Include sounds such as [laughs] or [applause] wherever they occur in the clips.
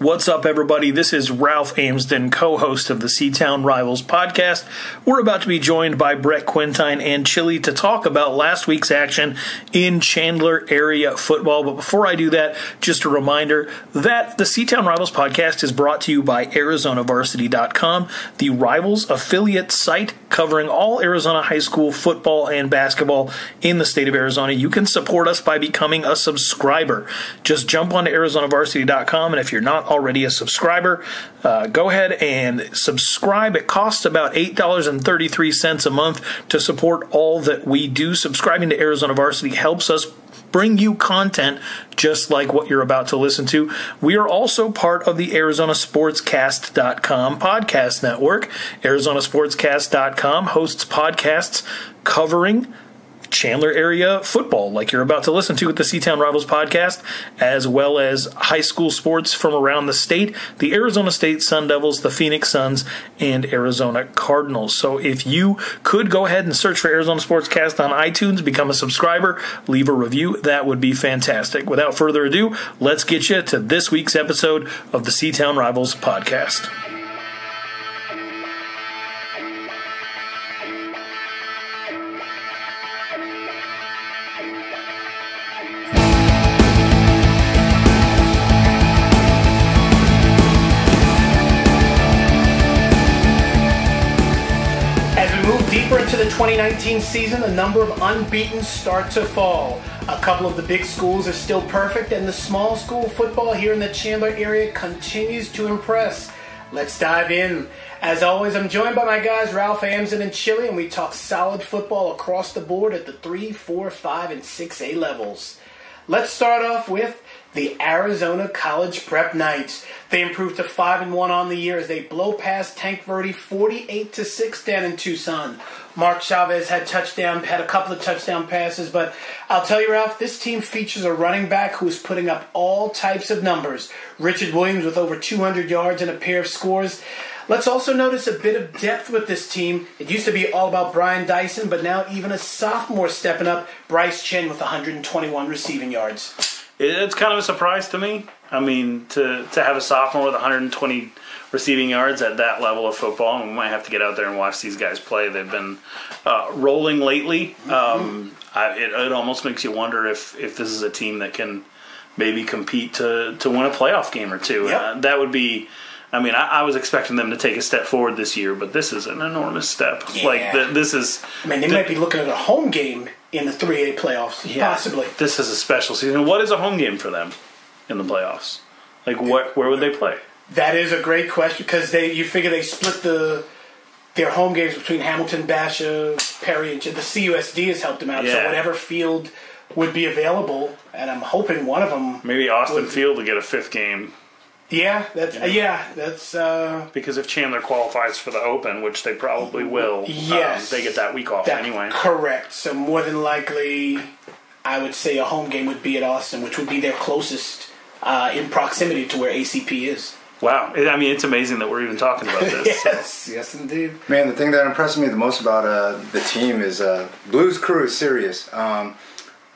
What's up, everybody? This is Ralph Amsden, co host of the C-Town Rivals podcast. We're about to be joined by Brett Quintyne and Chilly to talk about last week's action in Chandler area football. But before I do that, just a reminder that the C-Town Rivals podcast is brought to you by ArizonaVarsity.com, the Rivals affiliate site covering all Arizona high school football and basketball in the state of Arizona. You can support us by becoming a subscriber. Just jump onto ArizonaVarsity.com, and if you're not already a subscriber, uh, go ahead and subscribe. It costs about $8.33 a month to support all that we do. Subscribing to Arizona Varsity helps us bring you content just like what you're about to listen to. We are also part of the ArizonaSportsCast.com podcast network. ArizonaSportsCast.com hosts podcasts covering Chandler area football, like you're about to listen to with the C-Town Rivals podcast, as well as high school sports from around the state, the Arizona State Sun Devils, the Phoenix Suns, and Arizona Cardinals. So if you could go ahead and search for Arizona Sportscast on iTunes, become a subscriber, leave a review, that would be fantastic. Without further ado, let's get you to this week's episode of the Seatown Rivals podcast. Into the 2019 season, the number of unbeaten start to fall. A couple of the big schools are still perfect, and the small school football here in the Chandler area continues to impress. Let's dive in. As always, I'm joined by my guys Ralph Amsden and Chilly, and we talk solid football across the board at the 3, 4, 5, and 6A levels. Let's start off with the Arizona College Prep Knights. They improved to 5 and 1 on the year as they blow past Tanque Verde 48 to 6 down in Tucson. Mark Chavez had touchdown, had a couple of touchdown passes, but I'll tell you, Ralph, this team features a running back who is putting up all types of numbers. Richard Williams with over 200 yards and a pair of scores. Let's also notice a bit of depth with this team. It used to be all about Brian Dyson, but now even a sophomore stepping up, Bryce Chen with 121 receiving yards. It's kind of a surprise to me. I mean, to to have a sophomore with 120 receiving yards at that level of football, we might have to get out there and watch these guys play. They've been uh, rolling lately. Mm-hmm. Um, I, it, it almost makes you wonder if if this is a team that can maybe compete to to win a playoff game or two. Yep. Uh, that would be. I mean, I, I, was expecting them to take a step forward this year, but this is an enormous step. Yeah. Like the, this is. I mean, they might be looking at a home game in the 3A playoffs, yeah, possibly. This is a special season. What is a home game for them in the playoffs? Like, what? Where would they play? That is a great question because they you figure they split the their home games between Hamilton, Basha, Perry, and the CUSD has helped them out. Yeah. So whatever field would be available, and I'm hoping one of them maybe Austin would, Field to get a fifth game. Yeah, that's yeah, yeah that's uh, because if Chandler qualifies for the Open, which they probably will, um, yes, um, they get that week off that, anyway. Correct. So more than likely, I would say a home game would be at Austin, which would be their closest uh, in proximity to where ACP is. Wow, I mean, it's amazing that we're even talking about this. [laughs] yes, yes, indeed. Man, the thing that impressed me the most about uh, the team is uh, Blues Crew is serious. Um,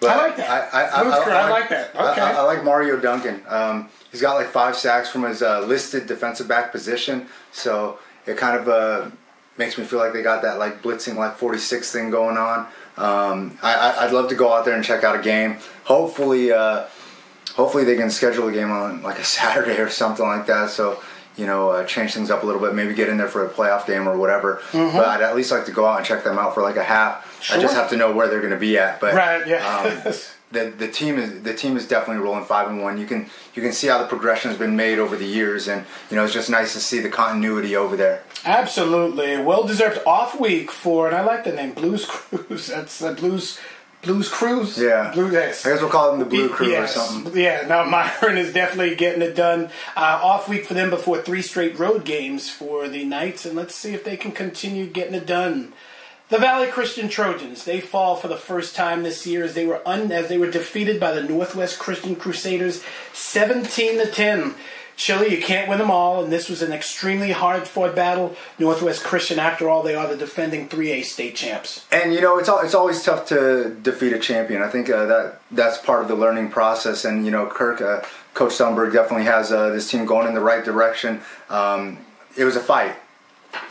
I like that. I, I, I, I, like that. Okay. I, like Mario Duncan. Um, he's got like five sacks from his uh, listed defensive back position, so it kind of uh, makes me feel like they got that like blitzing like 46 thing going on. Um, I, would love to go out there and check out a game. Hopefully, uh, hopefully they can schedule a game on like a [laughs] Saturday or something like that. So you know, uh, change things up a little bit, maybe get in there for a playoff game or whatever. Mm-hmm. But I'd at least like to go out and check them out for like a half. Sure. I just have to know where they're going to be at. But right, yeah. um, [laughs] the the team is the team is definitely rolling five and one. You can you can see how the progression has been made over the years, and you know it's just nice to see the continuity over there. Absolutely, well deserved off week for, and I like the name Blues Cruise. [laughs] That's the Blues. Blues Cruise. Yeah. Blue, yes. I guess we'll call them the Blue Crew yes. or something. Yeah, now [laughs] Myron is definitely getting it done. Uh, off week for them before three straight road games for the Knights, and let's see if they can continue getting it done. The Valley Christian Trojans, they fall for the first time this year as they were un, as they were defeated by the Northwest Christian Crusaders 17 to 10. Chilly, you can't win them all, and this was an extremely hard fought battle. Northwest Christian, after all, they are the defending 3A state champs. And you know, it's all, it's always tough to defeat a champion. I think uh, that that's part of the learning process. And you know, Kirk, uh, Coach Stumberg definitely has uh, this team going in the right direction. Um, it was a fight.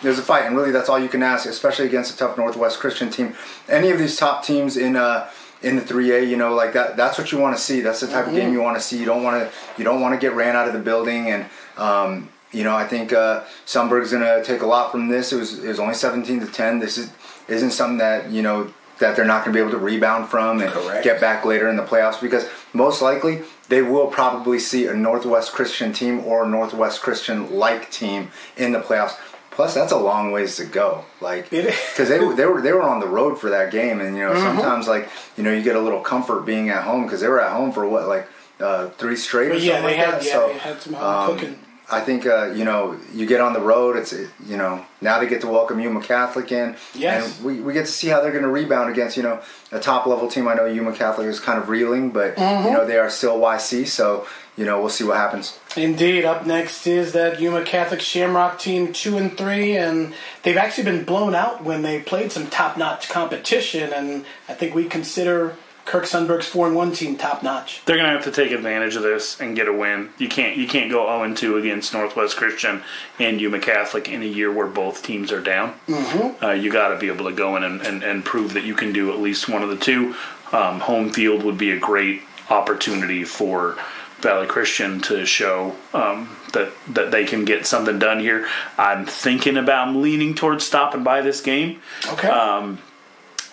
Was a fight, and really, that's all you can ask, especially against a tough Northwest Christian team. Any of these top teams in uh, in the 3A, you know, like that. That's what you want to see. That's the type mm-hmm. of game you want to see. You don't want to you don't want to get ran out of the building. And um, you know, I think uh, Stumberg's gonna take a lot from this. It was it was only 17 to 10. This is isn't something that you know that they're not going to be able to rebound from and Correct. get back later in the playoffs because most likely they will probably see a Northwest Christian team or a Northwest Christian like team in the playoffs. Plus, that's a long ways to go. Like, because they were they were they were on the road for that game, and you know mm-hmm. sometimes like you know you get a little comfort being at home because they were at home for what like uh, three straight or yeah, something like had, that. Yeah, so, they had some um, cooking. I think uh, you know you get on the road. It's you know now they get to welcome Yuma Catholic in, yes. and we, we get to see how they're going to rebound against you know a top level team. I know Yuma Catholic is kind of reeling, but mm-hmm. you know they are still YC, so you know, we'll see what happens. Indeed. Up next is that Yuma Catholic Shamrock team, two and three, and they've actually been blown out when they played some top-notch competition, and I think we consider Kirk Sunberg's four and one team top notch. They're gonna have to take advantage of this and get a win. You can't you can't go zero and two against Northwest Christian and Yuma Catholic in a year where both teams are down. Mm-hmm. Uh, you got to be able to go in and, and, and, prove that you can do at least one of the two. Um, home field would be a great opportunity for Valley Christian to show um, that that they can get something done here. I'm thinking about I'm leaning towards stopping by this game. Okay. Um,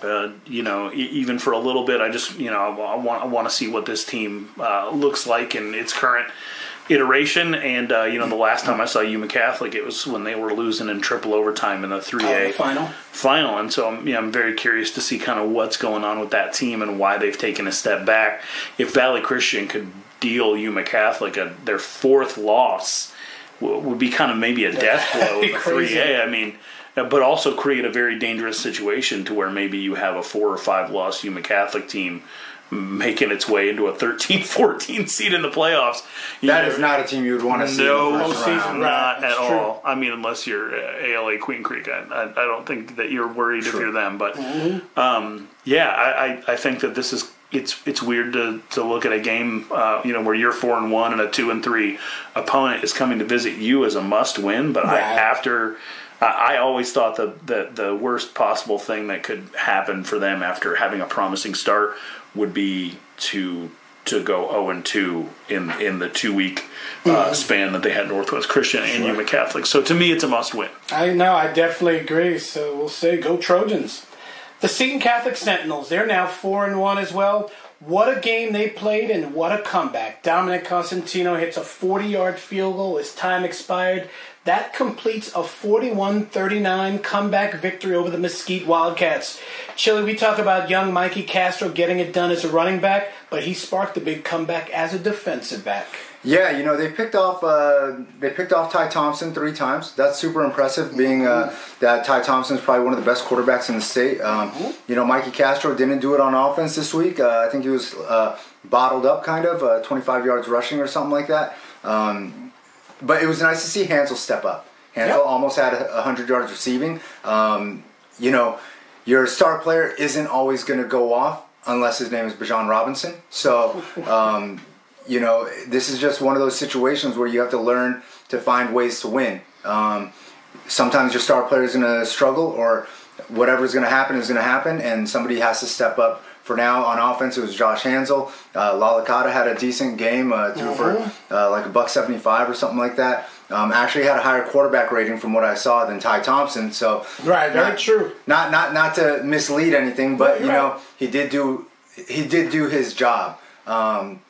uh, you know, e- even for a little bit, I just you know I, want I want to see what this team uh, looks like in its current iteration. And uh, you know, the last time I saw Yuma Catholic, it was when they were losing in triple overtime in the three A oh, final. Final, and so I'm, you know, I'm very curious to see kind of what's going on with that team and why they've taken a step back. If Valley Christian could deal Yuma Catholic a, their fourth loss would be kind of maybe a death [laughs] blow in the three A. I mean, but also create a very dangerous situation to where maybe you have a four or five loss Yuma Catholic team making its way into a 13-14 [laughs] seed in the playoffs. You that know, is not a team you would want to see. in No, season, not at true. all. I mean, unless you're uh, ALA Queen Creek, I, I, I, don't think that you're worried true. if you're them. But mm-hmm. um, yeah, I, I think that this is it's it's weird to, to look at a game, uh, you know, where you're four and one and a two and three opponent is coming to visit you as a must win. But right. I, after, I always thought that the, the worst possible thing that could happen for them after having a promising start would be to to go 0 and 2 in in the two week uh, mm-hmm. span that they had Northwest Christian and sure. Yuma Catholic. So to me, it's a must win. I know, I definitely agree. So we'll say go Trojans. The Seton Catholic Sentinels, they're now 4 and 1 as well. What a game they played and what a comeback. Dominic Costantino hits a 40 yard field goal as time expired. That completes a 41 39 comeback victory over the Mesquite Wildcats. Chilly, we talk about young Mikey Castro getting it done as a running back, but he sparked the big comeback as a defensive back. Yeah, you know they picked off uh, they picked off Ty Thompson three times. That's super impressive. Being uh, that Ty Thompson is probably one of the best quarterbacks in the state. Um, mm-hmm. You know, Mikey Castro didn't do it on offense this week. Uh, I think he was uh, bottled up, kind of uh, 25 yards rushing or something like that. Um, but it was nice to see Hansel step up. Hansel yep. almost had 100 yards receiving. Um, you know, your star player isn't always going to go off unless his name is Bijan Robinson. So. [laughs] You know, this is just one of those situations where you have to learn to find ways to win. Um, sometimes your star player is going to struggle, or whatever's going to happen is going to happen, and somebody has to step up. For now, on offense, it was Josh Hansel. Uh, Lalicata had a decent game, uh, threw mm-hmm. for uh, like a buck seventy-five or something like that. Um, actually, had a higher quarterback rating from what I saw than Ty Thompson. So, right, very not, true. Not not not to mislead anything, but right, you right. know, he did do he did do his job. Um,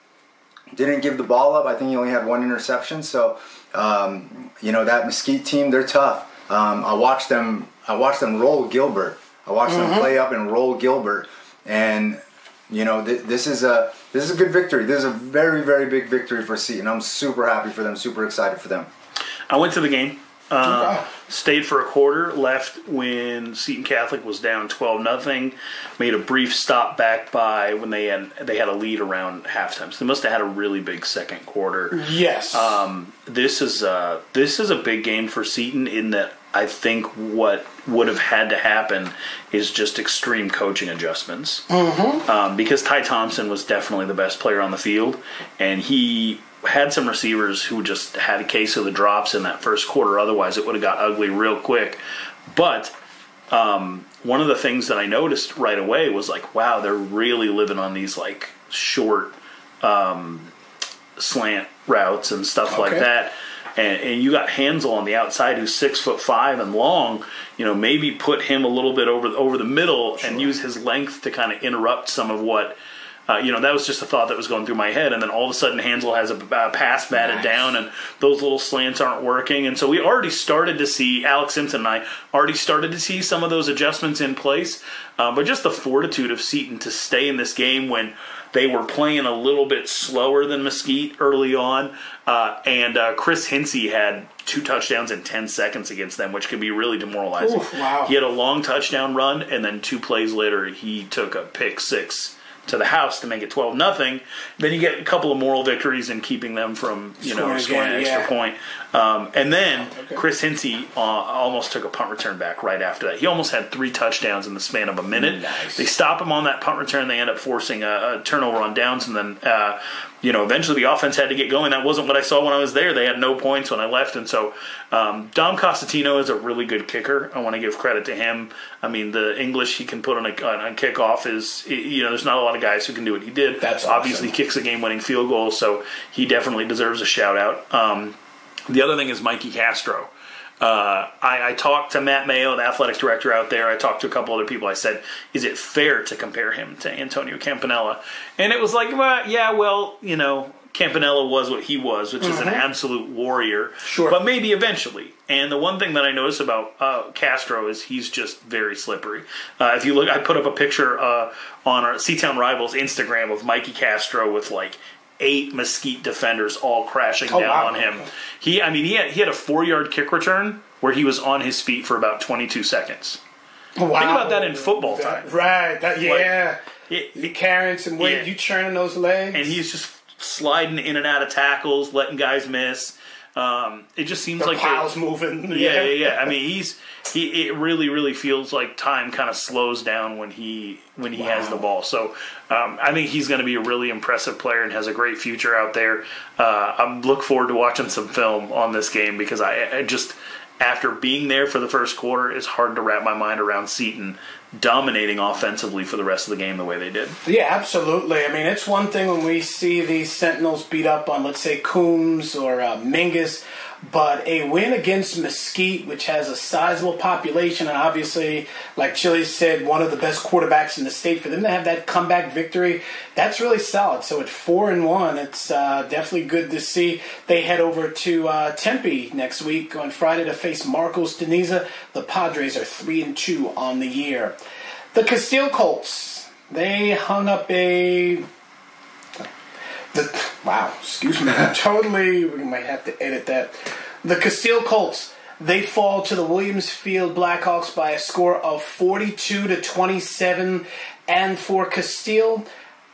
didn't give the ball up. I think he only had one interception. So, um, you know, that Mesquite team, they're tough. Um, I watched them. I watched them roll Gilbert. I watched mm-hmm. them play up and roll Gilbert, and you know, th- this is a this is a good victory. This is a very very big victory for Seton. I'm super happy for them. Super excited for them. I went to the game. Uh. Stayed for a quarter, left when Seton Catholic was down twelve nothing. Made a brief stop back by when they had they had a lead around halftime. So they must have had a really big second quarter. Yes. Um, this is uh, this is a big game for Seton in that I think what would have had to happen is just extreme coaching adjustments. Mm-hmm. Um, because Ty Thompson was definitely the best player on the field, and he had some receivers who just had a case of the drops in that first quarter. Otherwise, it would have got ugly real quick. But um, one of the things that I noticed right away was like, wow, they're really living on these like short um, slant routes and stuff like that. And, and you got Hansel on the outside, who's six foot five and long. You know, maybe put him a little bit over over the middle and use his length to kind of interrupt some of what. Uh, you know, that was just a thought that was going through my head, and then all of a sudden Hansel has a, a pass batted Nice. down, and those little slants aren't working, and so we already started to see Alex Simpson and I already started to see some of those adjustments in place, uh, but just the fortitude of Seton to stay in this game when they were playing a little bit slower than Mesquite early on, uh, and uh, Chris Hinsey had two touchdowns in 10 seconds against them, which can be really demoralizing. Wow. He had a long touchdown run, and then two plays later, he took a pick six to the house to make it 12 nothing. Then you get a couple of moral victories in keeping them from, you know, Scoring scoring an extra yeah. point. Um, and then Okay. Chris Hinsey uh, almost took a punt return back right after that. He almost had three touchdowns in the span of a minute. Nice. They stop him on that punt return. They end up forcing a, a turnover on downs, and then uh, you know eventually the offense had to get going. That wasn't what I saw when I was there. They had no points when I left, and so um, Dom Costantino is a really good kicker. I want to give credit to him. I mean, the English he can put on a, on a kickoff is you know there's not a lot of guys who can do what he did. That's obviously awesome. kicks a game-winning field goal, so he definitely deserves a shout out. Um, the other thing is Mikey Castro. Uh, I, I talked to Matt Mayo, the athletic director out there. I talked to a couple other people. I said, "Is it fair to compare him to Antonio Campanella?" And it was like, well, "Yeah, well, you know, Campanella was what he was, which is an absolute warrior. Sure. but maybe eventually." And the one thing that I notice about uh, Castro is he's just very slippery. Uh, if you look, I put up a picture uh, on our C-Town Rivals Instagram of Mikey Castro with like eight Mesquite defenders all crashing Oh, down wow. on him. He, I mean, he had he had a four yard kick return where he was on his feet for about twenty two seconds. wow. Think about that in football That- time. right. That, yeah. It- you carrying some weight. Yeah. You churning those legs. and he's just sliding in and out of tackles, letting guys miss. Um, it just seems the like they- piles moving. yeah, yeah, yeah. I mean, he's he. It really, really feels like time kind of slows down when he when he has the ball. So um, I think he's going to be a really impressive player and has a great future out there. Uh, I'm look forward to watching some film on this game because I, I just after being there for the first quarter, it's hard to wrap my mind around Seton dominating offensively for the rest of the game the way they did. Yeah, absolutely. I mean, it's one thing when we see these Sentinels beat up on, let's say, Combs or uh, Mingus, but a win against Mesquite, which has a sizable population, and obviously, like Chilly said, one of the best quarterbacks in the state, for them to have that comeback victory, that's really solid. So at four and one, it's uh, definitely good to see. They head over to uh, Tempe next week on Friday to face Marcos de Niza. The Padres are three and two on the year. The Casteel Colts. They hung up a. The, [laughs] wow, excuse me. totally, we might have to edit that. The Casteel Colts. They fall to the Williams Field Blackhawks by a score of 42 to 27. And for Casteel,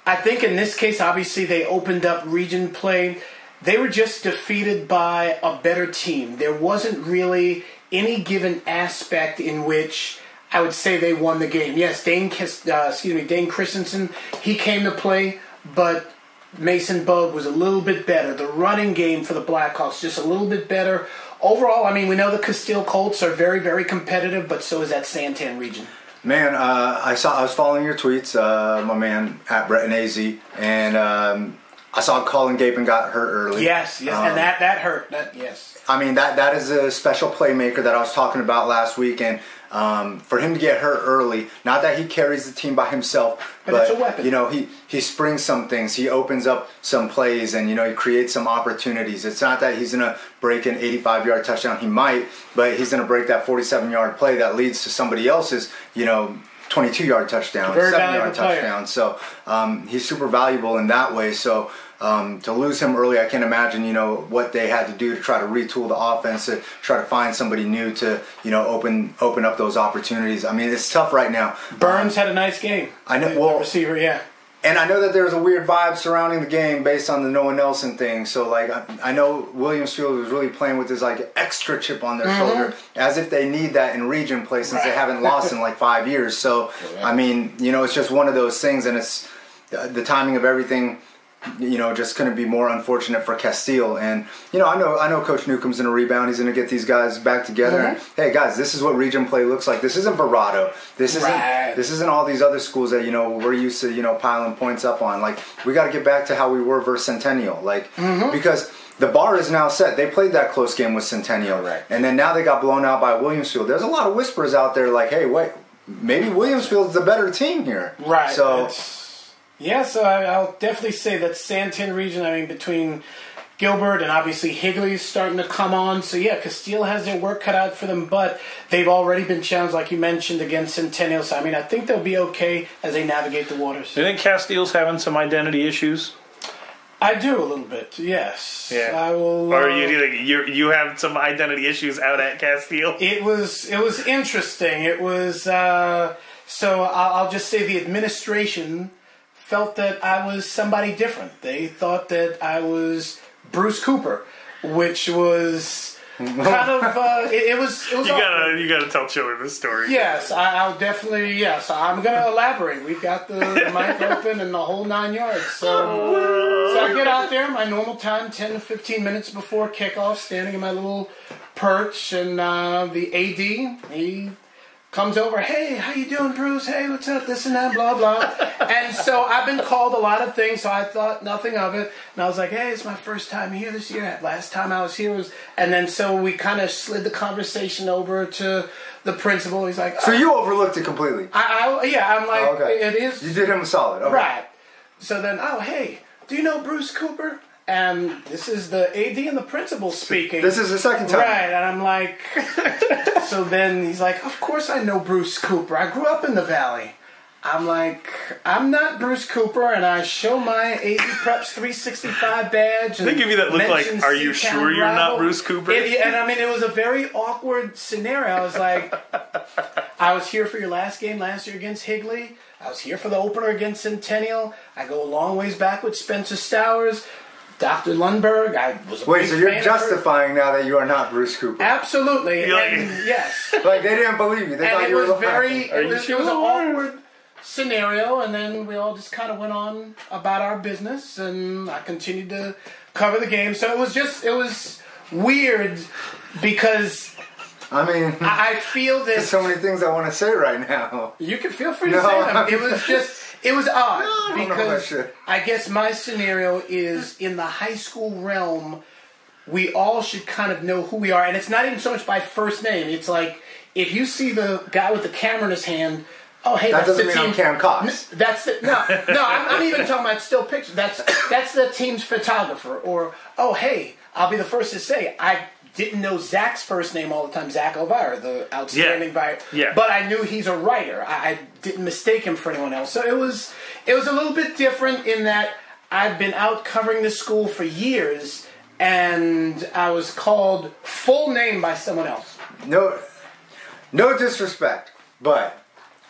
I think in this case, obviously, they opened up region play. They were just defeated by a better team. There wasn't really any given aspect in which I would say they won the game. Yes, Dane, uh, excuse me, Dane Christensen, he came to play, but Mason Bug was a little bit better. The running game for the Blackhawks just a little bit better. Overall, I mean, we know the Casteel Colts are very, very competitive, but so is that San Tan region. Man, uh, I saw I was following your tweets, uh, my man at Brett and AZ, and um, I saw Colin Gapin got hurt early. Yes, yes, Um, and that that hurt. That yes. I mean that that is a special playmaker that I was talking about last week, and um, for him to get hurt early, not that he carries the team by himself, But but, it's a weapon. you know he he springs some things, he opens up some plays, and you know he creates some opportunities. It's not that he's gonna break an 85 yard touchdown, he might, but he's gonna break that 47 yard play that leads to somebody else's, you know. 22 yard touchdown, Very 7 yard valuable player. touchdown. So um, he's super valuable in that way. So um, to lose him early, I can't imagine you know what they had to do to try to retool the offense to try to find somebody new to you know open open up those opportunities. I mean, it's tough right now. Burns had a nice game. I know- well- receiver, yeah. And I know that there's a weird vibe surrounding the game based on the Noah Nelson thing. So like I, I know Williams Field was really playing with this like extra chip on their shoulder, as if they need that in region play since they haven't lost in like five years. So I mean, you know, it's just one of those things, and it's uh, the timing of everything. You know, just couldn't be more unfortunate for Casteel. And you know, I know I know Coach Newcomb's gonna rebound. He's gonna get these guys back together. And hey, guys, this is what region play looks like. This isn't Verrado. This isn't Right. this isn't all these other schools that you know we're used to you know piling points up on like we got to get back to how we were versus centennial like mm-hmm. because the bar is now set they played that close game with centennial Right. and then now they got blown out by williamsfield there's a lot of whispers out there like hey wait maybe williamsfield's the better team here Right. so that's- yeah, so I, I'll definitely say that San Tan region, I mean, between Gilbert and obviously Higley's starting to come on. So, yeah, Casteel has their work cut out for them, but they've already been challenged, like you mentioned, against Centennial. So, I mean, I think they'll be okay as they navigate the waters. Do you think Casteel's having some identity issues? I do a little bit, yes. Yeah. I will. Or uh, you do you you have some identity issues out at Casteel? It was it was interesting. It was uh, so I'll, I'll just say the administration felt that I was somebody different. They thought that I was Bruce Cooper, which was [laughs] kind of uh, it, it was it was You awkward. gotta you gotta tell children this story. Yes, I, I'll definitely. Yes, I'm going to elaborate. We've got the, the [laughs] mic open and the whole nine yards. So, so I get out there, my normal time, 10 to 15 minutes before kickoff, standing in my little perch, and uh, the AD, he comes over, hey, how you doing, Bruce? Hey, what's up? This and that, blah blah. [laughs] and so I've been called a lot of things, so I thought nothing of it. And I was like, hey, it's my first time here this year. Last time I was here was, and then so we kind of slid the conversation over to the principal. He's like, so uh, you overlooked it completely I, I yeah, I'm like, Oh, okay it is you did him a solid okay. right. So then, oh hey, do you know Bruce Cooper? And this is the AD and the principal speaking. this is the second time right, and I'm like, [laughs] so then he's like, of course I know Bruce Cooper. I grew up in the valley. I'm like, I'm not Bruce Cooper, and I show my AZ Preps 365 badge. And They give you that look like, "Are you Seatown sure you're not Bruce Cooper? It- and I mean, it was a very awkward scenario. I was like, [laughs] I was here for your last game last year against Higley. I was here for the opener against Centennial. I go a long ways back with Spencer Stowers, Dr. Lundberg. I was a wait so you're fan of her. justifying now that you are not bruce cooper Absolutely, and [laughs] yes, like they didn't believe you they and thought it you were was laughing. very. Are It you was, it was an awkward scenario, and then we all just kind of went on about our business, and I continued to cover the game. So it was just it was weird because i mean I I feel this. there's so many things i want to say right now You can feel free to No, say them. I'm- It was [laughs] just, it was odd I don't know about because. I guess my scenario is in the high school realm. We all should kind of know who we are, and it's not even so much by first name. It's like if you see the guy with the camera in his hand. Oh, hey, That that's doesn't the mean team. I'm Cam Cox. That's the, no, no. I'm, I'm even talking about still pictures. That's that's the team's photographer. Or oh, hey, I'll be the first to say I didn't know Zach's first name all the time. Zach Alvira, the outstanding Yeah. writer. Yeah. But I knew he's a writer. I, I didn't mistake him for anyone else. So it was it was a little bit different in that I've been out covering this school for years, and I was called full name by someone else. no no disrespect but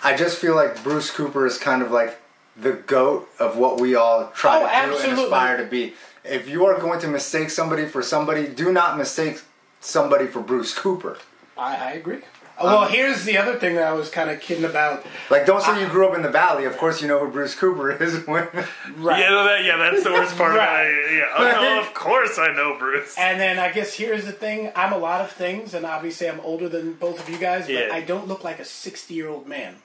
i just feel like bruce cooper is kind of like the goat of what we all try Oh, to do and aspire to be if you are going to mistake somebody for somebody do not mistake somebody for bruce cooper I, I agree. Oh, well, um, here's the other thing that I was kind of kidding about. like don't say you grew up in the valley of course you know who bruce cooper is [laughs] when Right. Yeah, that, yeah, that's the worst part. Right. Of it. Yeah, oh, no, of [laughs] course I know Bruce. And then I guess here's the thing: I'm a lot of things, and obviously I'm older than both of you guys, but Yeah. I don't look like a 60 year old man.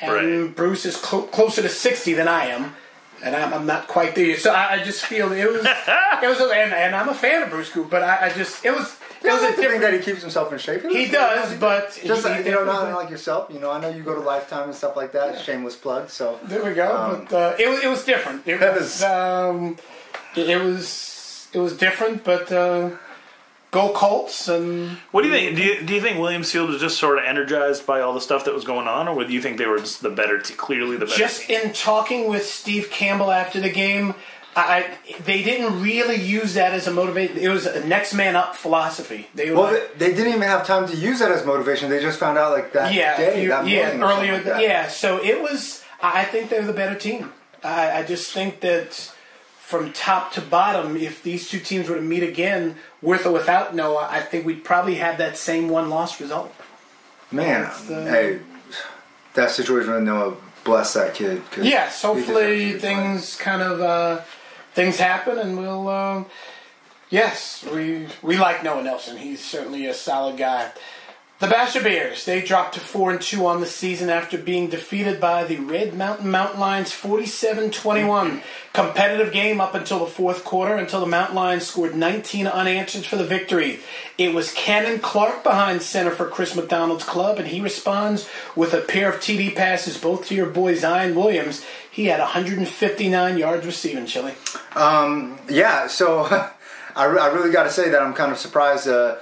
And Right. Bruce is clo- closer to 60 than I am, and I'm, I'm not quite there. yet. So I, I just feel it was, [laughs] it was, a, and, and I'm a fan of Bruce Cooper, but I, I just it was it I was like a to think that he keeps himself in shape. He does, but Just he- he you know, not like yourself. You know, I know you go to Lifetime and stuff like that. Shameless plug. So There we go. Um, but uh, it, was- it was different. It [laughs] was um, it, it was it was different, but uh, go Colts and What do you think? Do you, do you think Williams Field was just sort of energized by all the stuff that was going on, or do you think they were just the better, te- clearly the better? just team? in talking with Steve Campbell after the game, I, they didn't really use that as a motivation. It was a next man up philosophy. They were Well, like, they, they didn't even have time to use that as motivation. They just found out like that yeah, day, you- that yeah, morning, earlier, like that. yeah. So it was. I I think they're the better team. I, I just think that from top to bottom, if these two teams were to meet again, with or without Noah, I think we'd probably have that same one loss result. Man, hey, that situation with Noah, bless that kid. 'cause Yes, hopefully deserves to be playing. things kind of uh, things happen, and we'll. Um, yes, we we like Noah Nelson. He's certainly a solid guy. The Basha Bears they dropped to four and two on the season after being defeated by the Red Mountain Mountain Lions 47-21. Competitive game up until the fourth quarter, until the Mountain Lions scored 19 unanswered for the victory. It was Cannon Clark behind center for Chris McDonald's club, and he responds with a pair of TD passes both to your boy Zion Williams. He had 159 yards receiving, Chilly. Um, Yeah, so [laughs] I, re- I really got to say that I'm kind of surprised uh,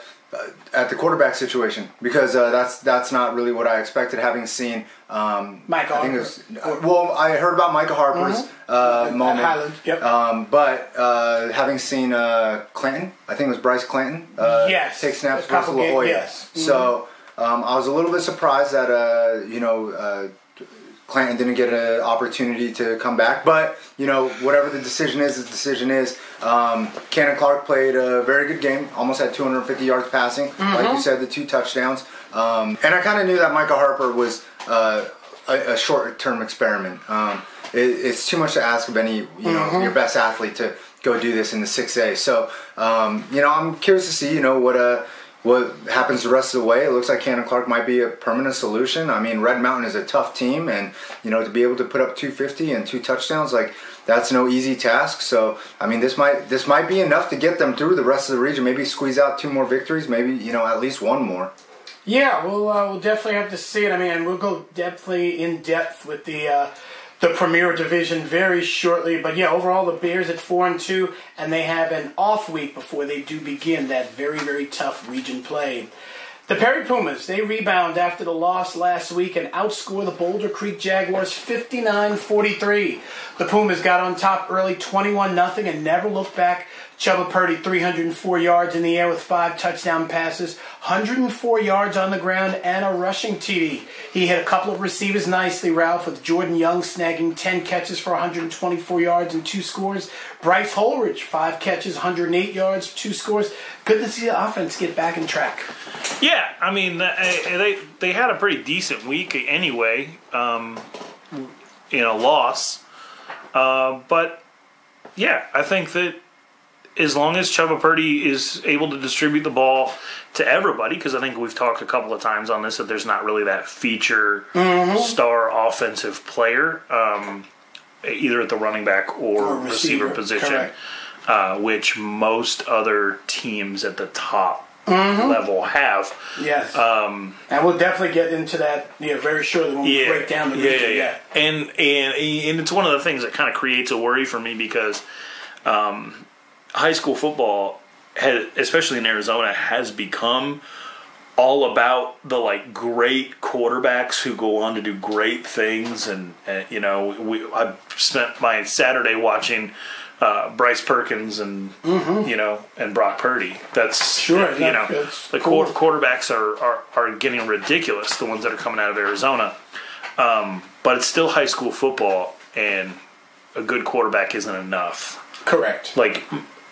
at the quarterback situation because uh, that's that's not really what I expected. Having seen um, Micah I think it Harper. was, well, I heard about Micah Harper's uh, At moment, Highland, yep. um, but uh, having seen uh, Clinton, I think it was Bryce Clinton, uh, Yes, take snaps versus La Jolla. yes. Mm-hmm. So um, I was a little bit surprised that uh, you know. Clanton didn't get an opportunity to come back, but you know whatever the decision is, the decision is. Um, Cannon Clark played a very good game, almost had 250 yards passing, like you said, the two touchdowns. Um, and I kind of knew that Micah Harper was uh, a, a short-term experiment. Um, it, it's too much to ask of any you know your best athlete to go do this in the 6A. So um, you know I'm curious to see you know what uh, what happens the rest of the way. It looks like Cannon Clark might be a permanent solution. I mean, Red Mountain is a tough team, and you know to be able to put up 250 and two touchdowns, like that's no easy task. So I mean, this might this might be enough to get them through the rest of the region. Maybe squeeze out two more victories. Maybe you know at least one more. Yeah, we'll uh, we'll definitely have to see it. I mean, we'll go definitely in depth with the uh, the Premier Division very shortly. But yeah, overall the Bears at four and two, and they have an off week before they do begin that very very tough region play. The Perry Pumas, they rebound after the loss last week and outscore the Boulder Creek Jaguars 59-43. The Pumas got on top early 21-0 and never looked back. Chuba Purdy 304 yards in the air with five touchdown passes, 104 yards on the ground, and a rushing TD. He hit a couple of receivers nicely, Ralph, with Jordan Young snagging 10 catches for 124 yards and two scores. Bryce Holridge, five catches, 108 yards, two scores. Good to see the offense get back in track. Yeah, I mean uh, they they had a pretty decent week anyway. Um, in a loss, uh, but yeah, I think that as long as Chuba Purdy is able to distribute the ball to everybody, because I think we've talked a couple of times on this that there's not really that feature star offensive player, um, either at the running back or, Or receiver, receiver, position, uh, which most other teams at the top level have. Yes. Um, and we'll definitely get into that yeah, very shortly when we break down the yeah, region. yeah, yeah. And and and it's one of the things that kind of creates a worry for me because um, high school football, had, especially in Arizona, has become all about the like great quarterbacks who go on to do great things and, and you know we I spent my Saturday watching uh, Bryce Perkins and you know and Brock Purdy. That's Mm-hmm. Sure, you that- know the cool. quar- quarterbacks are, are are getting ridiculous. The ones that are coming out of Arizona, um, but it's still high school football, and a good quarterback isn't enough. Correct. Like,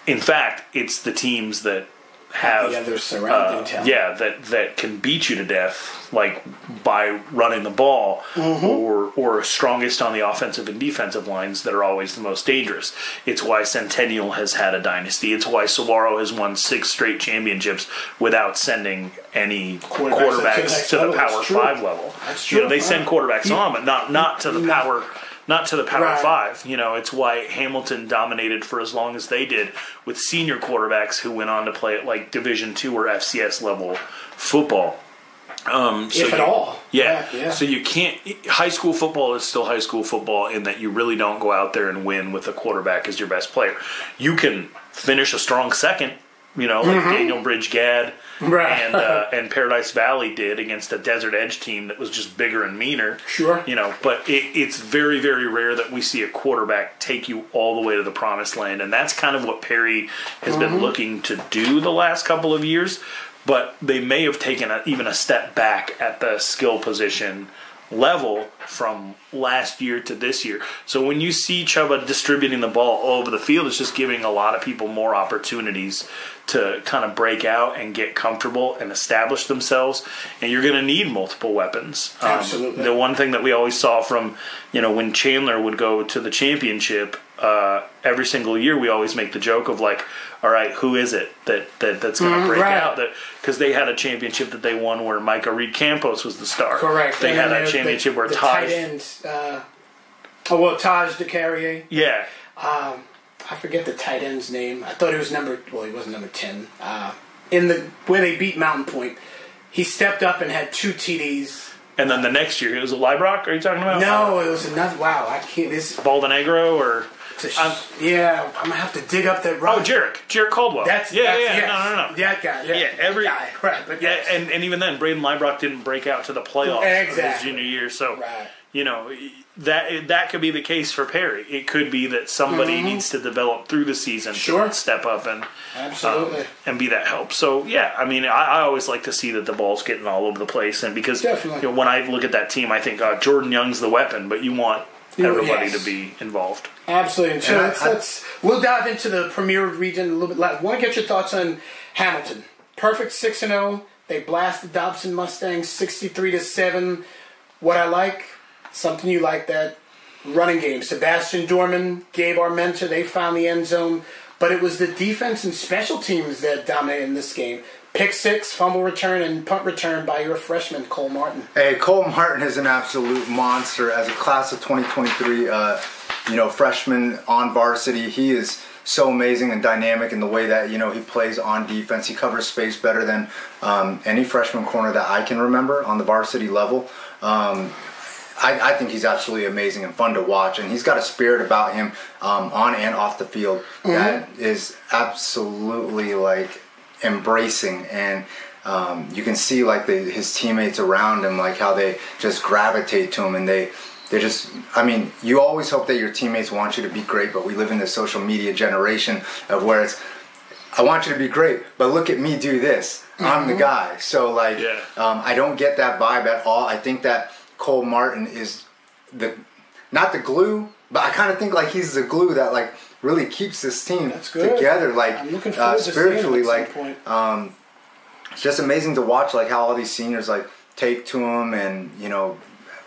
in fact, it's the teams that have the other surrounding uh, talent. yeah that that can beat you to death like by running the ball Mm-hmm. or or strongest on the offensive and defensive lines that are always the most dangerous it's why centennial has had a dynasty it's why Saguaro has won six straight championships without sending any Quarterbacks quarterbacks, to the to next level. power That's true. five level That's you know they send quarterbacks on but not not to the No. power not to the power Right. five. You know, it's why Hamilton dominated for as long as they did with senior quarterbacks who went on to play at like Division two or FCS level football. Um, so If at you- all. Yeah. Yeah, yeah. So you can't. High school football is still high school football in that you really don't go out there and win with a quarterback as your best player. You can finish a strong second you know, like Daniel Bridge Gad Mm-hmm. Right. and uh, and Paradise Valley did against a Desert Edge team that was just bigger and meaner. Sure. You know, but it, it's very very rare that we see a quarterback take you all the way to the promised land, and that's kind of what Perry has Mm-hmm. been looking to do the last couple of years. But they may have taken a, even a step back at the skill position level from last year to this year. So when you see Chuba distributing the ball all over the field, it's just giving a lot of people more opportunities to kind of break out and get comfortable and establish themselves. And you're going to need multiple weapons. Um, Absolutely. the one thing that we always saw from, you know, when Chandler would go to the championship, uh, every single year we always make the joke of like, all right, who is it that, that that's going to break right. out? That because they had a championship that they won where Micah Reed Campos was the star. Correct. They And had a championship the, where the Taj. tight ends. Uh, oh well, Taj DeCarrier. Yeah, Um, I forget the tight end's name. I thought he was number. Well, he wasn't number ten. Uh, in the where they beat Mountain Point, he stepped up and had two TDs. and then the next year it was a Liebrock. Are you talking about? No, it was another. Wow, I can't. This. Baldenegro or sh- I'm- yeah, I'm gonna have to dig up that. oh rock. Jarek Jarek Caldwell. That's yeah that's, yeah yes. no no no That guy. Yeah, Yeah, every- that guy. Right, but yeah and and even then Brayden Liebrock didn't break out to the playoffs of his junior year. So Right. You know that that could be the case for Perry. It could be that somebody needs to develop through the season Mm-hmm. Sure. to step up and Absolutely. um, and be that help. So yeah, I mean, I, I always like to see that the ball's getting all over the place, and because Definitely. you know, when I look at that team, I think uh, Jordan Young's the weapon, but you want everybody yes. to be involved. Absolutely. And so And I- let's, I- let's we'll dive into the Premier region a little bit. I want to get your thoughts on Hamilton. Perfect six and zero. They blasted Dobson Mustangs sixty three to seven. What I like, something you like that running game. Sebastian Dorman, Gabe Armenta, they found the end zone, but it was the defense and special teams that dominated in this game. Pick six, fumble return, and punt return by your freshman Cole Martin. Hey, Cole Martin is an absolute monster. As a class of 2023, uh, you know, freshman on varsity, he is so amazing and dynamic in the way that you know he plays on defense. He covers space better than um, any freshman corner that I can remember on the varsity level. Um, I, I think he's absolutely amazing and fun to watch, and he's got a spirit about him um, on and off the field that is absolutely like embracing and um, you can see like the, his teammates around him like how they just gravitate to him and they they just i mean you always hope that your teammates want you to be great but we live in this social media generation of where it's i want you to be great but look at me do this. I'm the guy. So like Yeah. um, i don't get that vibe at all. I think that cole martin is the not the glue but i kind of think like he's the glue that like really keeps this team together like uh, spiritually like point. it's just amazing to watch like how all these seniors like take to him and you know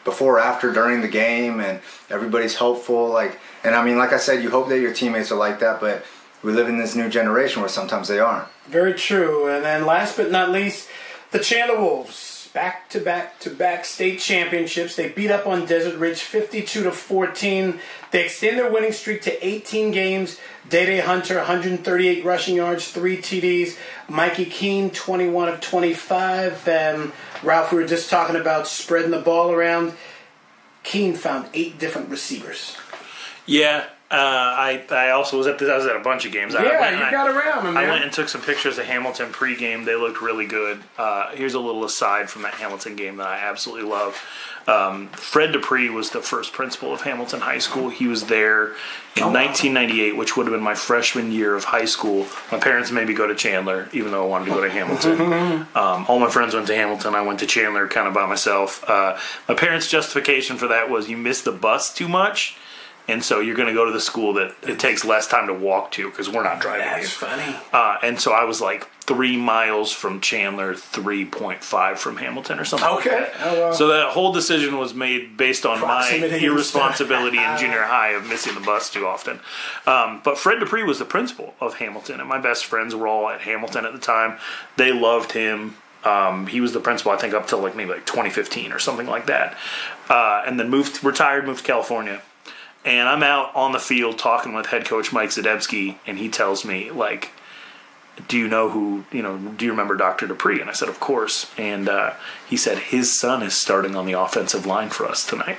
before after during the game and everybody's hopeful like and i mean like i said you hope that your teammates are like that but we live in this new generation where sometimes they aren't Very true. And then last but not least, the Chandler Wolves. Back to back to back state championships. They beat up on Desert Ridge 52 to 14. They extend their winning streak to 18 games. Day Day Hunter, 138 rushing yards, 3 TDs. Mikey Keene, 21 of 25. Um, Ralph, we were just talking about spreading the ball around. Keene found eight different receivers. Yeah, uh, I I also was at I was at a bunch of games. I Yeah, went and you I- got around them, I went and took some pictures of Hamilton pregame. They looked really good. Uh, here's a little aside from that Hamilton game that I absolutely love. Um, Fred Dupree was the first principal of Hamilton High School. He was there in Oh, wow. 1998, which would have been my freshman year of high school. My parents made me go to Chandler, even though I wanted to go to Hamilton. [laughs] um, all my friends went to Hamilton. I went to Chandler kind of by myself. Uh, my parents' justification for that was you missed the bus too much. And so you're going to go to the school that it takes less time to walk to because we're not driving. That's you. funny. Uh, and so I was like three miles from Chandler, three point five from Hamilton, or something. Okay. Like that. Oh, wow. So that whole decision was made based on Proximity my [laughs] irresponsibility in junior [laughs] high of missing the bus too often. Um, but Fred Dupree was the principal of Hamilton, and my best friends were all at Hamilton at the time. They loved him. Um, he was the principal, I think, up till like maybe like 2015 or something like that. Uh, and then moved, retired, moved to California and I'm out on the field talking with head coach Mike Zdebski, and he tells me like, "Do you know who? You know? Do you remember Dr. Dupree?" And I said, "Of course." And uh, he said his son is starting on the offensive line for us tonight.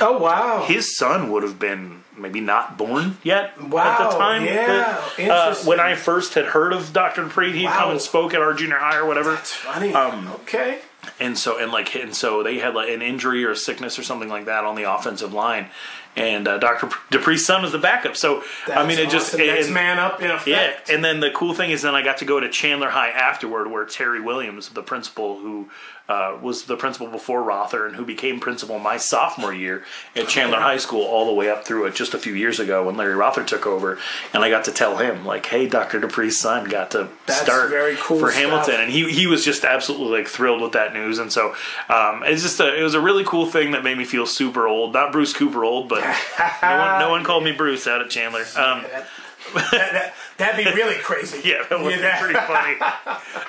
Oh wow! His son would have been maybe not born yet Wow, at the time. yeah, that, uh, when I first had heard of Dr. Dupree, he'd Wow. come and spoke at our junior high or whatever. That's funny. Um, okay. and so and like and so they had like an injury or a sickness or something like that on the offensive line, and uh, Dr. Dupree's son was the backup. So I mean, it just awesome. next and- man up in effect. yeah, and then the cool thing is, then I got to go to Chandler High afterward, where Terry Williams, the principal who uh, was the principal before Rother and who became principal my sophomore year at Chandler High School, all the way up through it just a few years ago when Larry Rother took over, and I got to tell him like, "Hey, Dr. Dupree's son got to That's start very cool for stuff. Hamilton," and he he was just absolutely like thrilled with that news, and so um, it's just a, it was a really cool thing that made me feel super old, not Bruce Cooper old, but [laughs] no one no one called me Bruce out at Chandler. Um, that, that'd be really crazy. [laughs] Yeah, that would be that- pretty funny.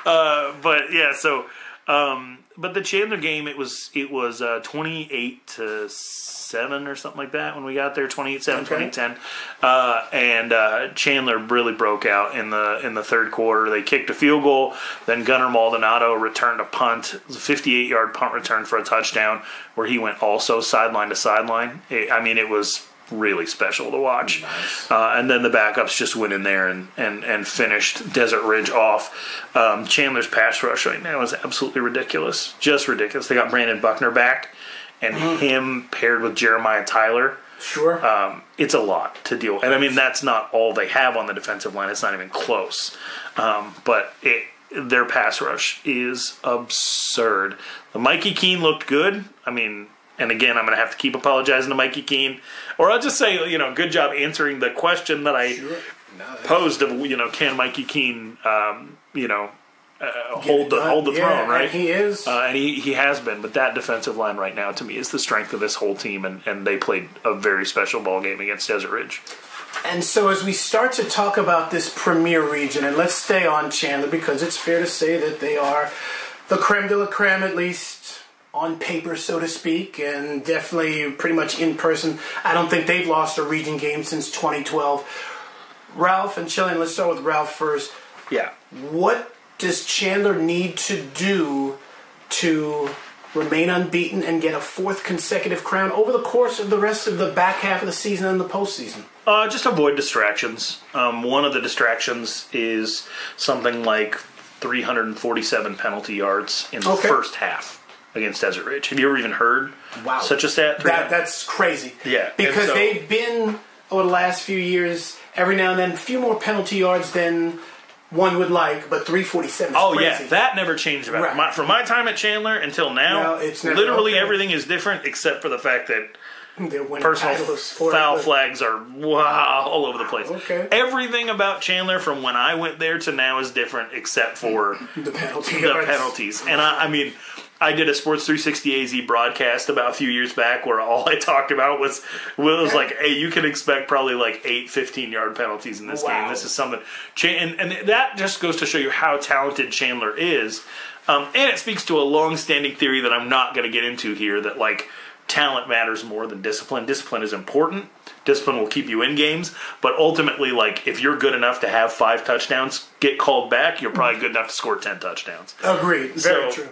uh, but yeah, so um, but the Chandler game, it was it was uh, twenty eight to seven or something like that when we got there 28-7, Okay. 2010. Uh, and uh, Chandler really broke out in the in the third quarter. They kicked a field goal, then Gunnar Maldonado returned a punt. It was a fifty eight yard punt return for a touchdown where he went also sideline to sideline. It- I mean, it was really special to watch. Uh, and then the backups just went in there and, and, and finished Desert Ridge off. Um, Chandler's pass rush right now is absolutely ridiculous. Just ridiculous. They got Brandon Buckner back, and him paired with Jeremiah Tyler. Sure. Um, it's a lot to deal with. And I mean, that's not all they have on the defensive line. It's not even close. Um, but it, their pass rush is absurd. The Mikey Keene looked good. I mean, and again, I'm going to have to keep apologizing to Mikey Keene. Or I'll just say, you know, good job answering the question that I Sure. No, posed of, you know, can Mikey Keene, um, you know, uh, hold the hold the Yeah, throne, right? he is. uh, and he, he has been. But that defensive line right now, to me, is the strength of this whole team, and, and they played a very special ball game against Desert Ridge. And so, as we start to talk about this premier region, and let's stay on Chandler because it's fair to say that they are the creme de la creme, at least on paper, so to speak, and definitely pretty much in person. I don't think they've lost a region game since 2012. Ralph and Chillian, let's start with Ralph first. Yeah. What does Chandler need to do to remain unbeaten and get a fourth consecutive crown over the course of the rest of the back half of the season and the postseason? Uh, just avoid distractions. Um, one of the distractions is something like 347 penalty yards in the Okay. first half against Desert Ridge. Have you ever even heard Wow. such a stat? That that's crazy. Yeah, because so- they've been over the last few years every now and then a few more penalty yards than one would like, but 347 is Oh crazy. yeah, that never changed about Right. My, from my time at Chandler until now, No, it's never- literally okay. everything is different except for the fact that personal foul flags are wow all over the place. Okay. Everything about Chandler from when I went there to now is different except for [laughs] The penalty the penalties. And I, I mean, I did a Sports 360 AZ broadcast about a few years back where all I talked about was Will was like, hey, you can expect probably like eight 15 yard penalties in this Wow. game. This is something, and, and that just goes to show you how talented Chandler is. Um, and it speaks to a long standing theory that I'm not going to get into here that like talent matters more than discipline. Discipline is important. Discipline will keep you in games, but ultimately, like if you're good enough to have five touchdowns get called back, you're probably good enough to score ten touchdowns. Agreed. Very So, true.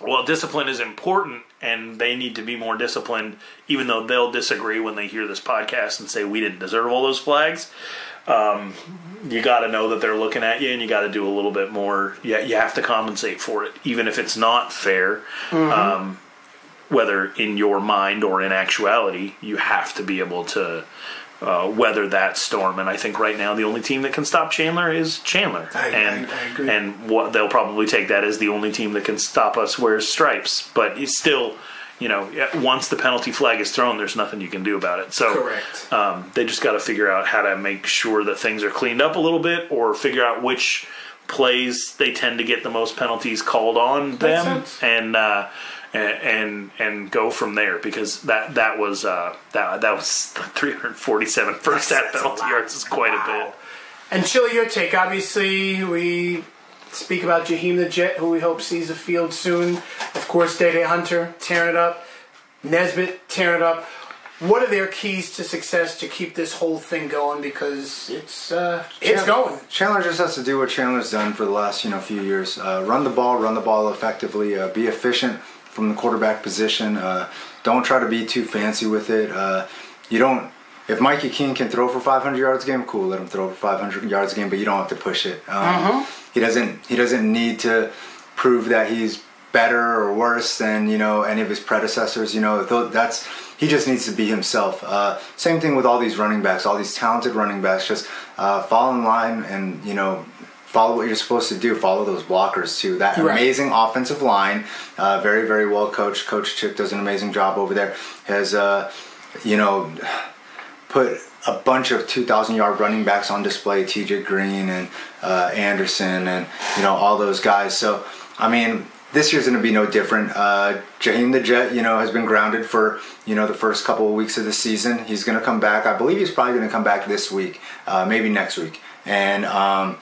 Well, discipline is important, and they need to be more disciplined, even though they'll disagree when they hear this podcast and say we didn't deserve all those flags. Um, you got to know that they're looking at you, and you got to do a little bit more. Yeah, you have to compensate for it, even if it's not fair. Um, whether in your mind or in actuality, you have to be able to uh, weather that storm. And I think right now the only team that can stop Chandler is Chandler, I- I- and I agree. and what they'll probably take that as the only team that can stop us wears stripes. But it's still, you know, once the penalty flag is thrown, there's nothing you can do about it. So um, they just got to figure out how to make sure that things are cleaned up a little bit, or figure out which plays they tend to get the most penalties called on them, sense. and. Uh, and, and and go from there because that that was uh, that that was 347 first half That's a penalty yards is quite a bit. And Chilly, your take. Obviously, we speak about Jaheim the Jet, who we hope sees the field soon. Of course, Day Day Hunter tearing it up. Nesbitt tearing it up. What are their keys to success to keep this whole thing going? Because it's uh, it's Chan- going. Chandler just has to do what Chandler's done for the last you know few years: uh, run the ball, run the ball effectively, uh, be efficient, from the quarterback position. Uh, don't try to be too fancy with it. Uh, you don't. If Mikey Keene can throw for 500 yards a game, cool. Let him throw for 500 yards a game, but you don't have to push it. Um, Uh-huh. He doesn't. He doesn't need to prove that he's better or worse than you know any of his predecessors. You know, that's he just needs to be himself. Uh, same thing with all these running backs, all these talented running backs. Just uh, fall in line and you know follow what you're supposed to do. Follow those blockers too. That Right. amazing offensive line, uh, very very well coached. Coach Chick does an amazing job over there. Has uh, you know put a bunch of 2,000 yard running backs on display. T.J. Green and uh, Anderson and you know all those guys. So I mean. This year's going to be no different. Uh, Jaheim the Jet, you know, has been grounded for you know the first couple of weeks of the season. He's going to come back. I believe he's probably going to come back this week, uh, maybe next week, and um,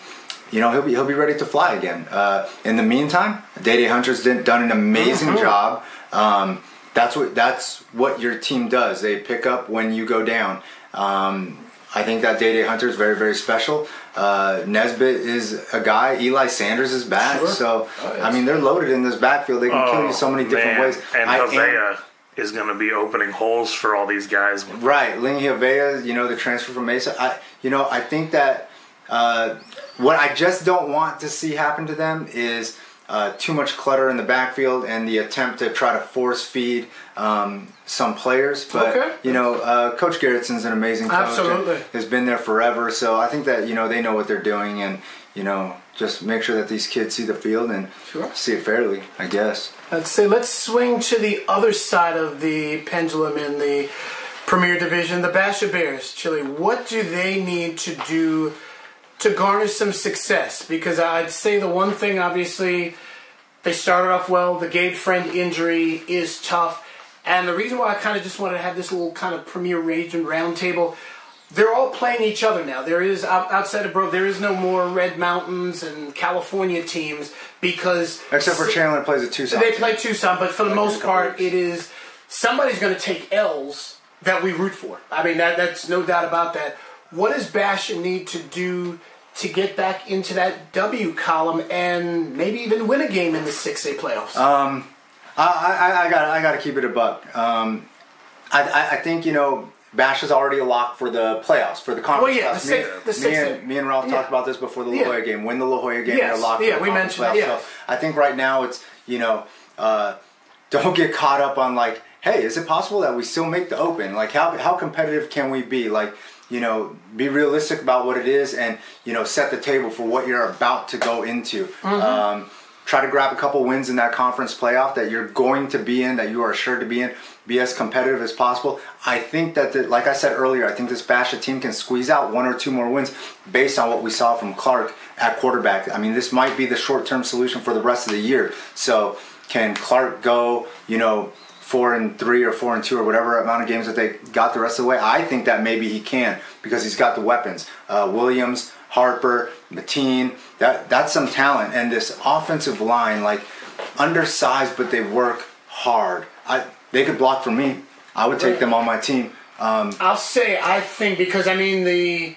you know he'll be he'll be ready to fly again. Uh, in the meantime, Day Day Hunter's done, done an amazing job. Um, that's what that's what your team does. They pick up when you go down. Um, I think that Day Day Hunter is very very special. Uh, Nesbitt is a guy. Eli Sanders is back. Sure. So Oh, yes. I mean they're loaded in this backfield. They can kill you so many different man. ways. And I Hosea is going to be opening holes for all these guys. Right, Havea, you know, the transfer from Mesa. I, you know, I think that uh, what I just don't want to see happen to them is uh, too much clutter in the backfield and the attempt to try to force feed um, some players. But Okay. you know, uh, Coach Garrettson's an amazing coach. Absolutely. has been there forever. So I think that you know they know what they're doing, and you know, just make sure that these kids see the field and Sure. see it fairly. I guess. Let's say let's swing to the other side of the pendulum in the Premier Division, the Basha Bears, Chilly. What do they need to do to garner some success? Because I'd say the one thing, obviously, they started off well. The Gabe Friend injury is tough, and the reason why I kind of just wanted to have this little kind of Premier Region roundtable. They're all playing each other now. There is outside of Bro, there is no more Red Mountains and California teams because Except for Chandler plays a Tucson. they team. play Tucson, but for the Like most in a couple part, it is somebody's going to take L's that we root for. I mean, that, that's no doubt about that. What does Basha need to do to get back into that W column and maybe even win a game in the 6A playoffs? Uh, I, I, I got I got to keep it a buck. Um, I, I, I think you know Bash is already a lock for the playoffs for the conference. Well, yeah, the six- me, the six- me, and, me and Ralph yeah. talked about this before the La Yeah. Jolla game. Win the La Jolla game, Yes, you're locked yeah, for the we mentioned that, yeah. So I think right now it's you know uh, don't get caught up on like, hey, is it possible that we still make the Open? Like how how competitive can we be? Like you know, be realistic about what it is, and you know, set the table for what you're about to go into. Mm-hmm. Um, try to grab a couple wins in that conference playoff that you're going to be in, that you are sure to be in. Be as competitive as possible. I think that, the, like I said earlier, I think this Basha team can squeeze out one or two more wins based on what we saw from Clark at quarterback. I mean, this might be the short-term solution for the rest of the year. So, can Clark go, you know, four and three or four and two or whatever amount of games that they got the rest of the way? I think that maybe he can because he's got the weapons. Uh, Williams, Harper, Mateen, that that's some talent. And this offensive line, like undersized, but they work hard. I they could block for me. I would take them on my team. Um, I'll say I think because I mean the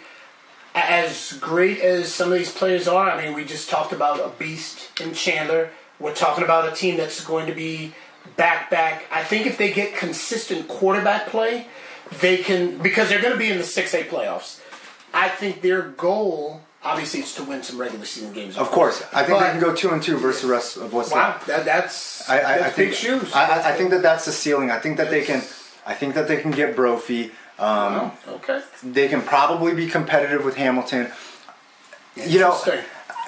as great as some of these players are, I mean we just talked about a beast in Chandler. We're talking about a team that's going to be back back. I think if they get consistent quarterback play, they can because they're going to be in the 6A playoffs. I think their goal obviously is to win some regular season games. of course, I think But- they can go two and two versus the rest of what's Wow, left. that, that's I, I, that's I think, big shoes. I, I- think that that's the ceiling. I think that they can. I think that they can get Brophy. Um, Oh, okay. They can probably be competitive with Hamilton. You know,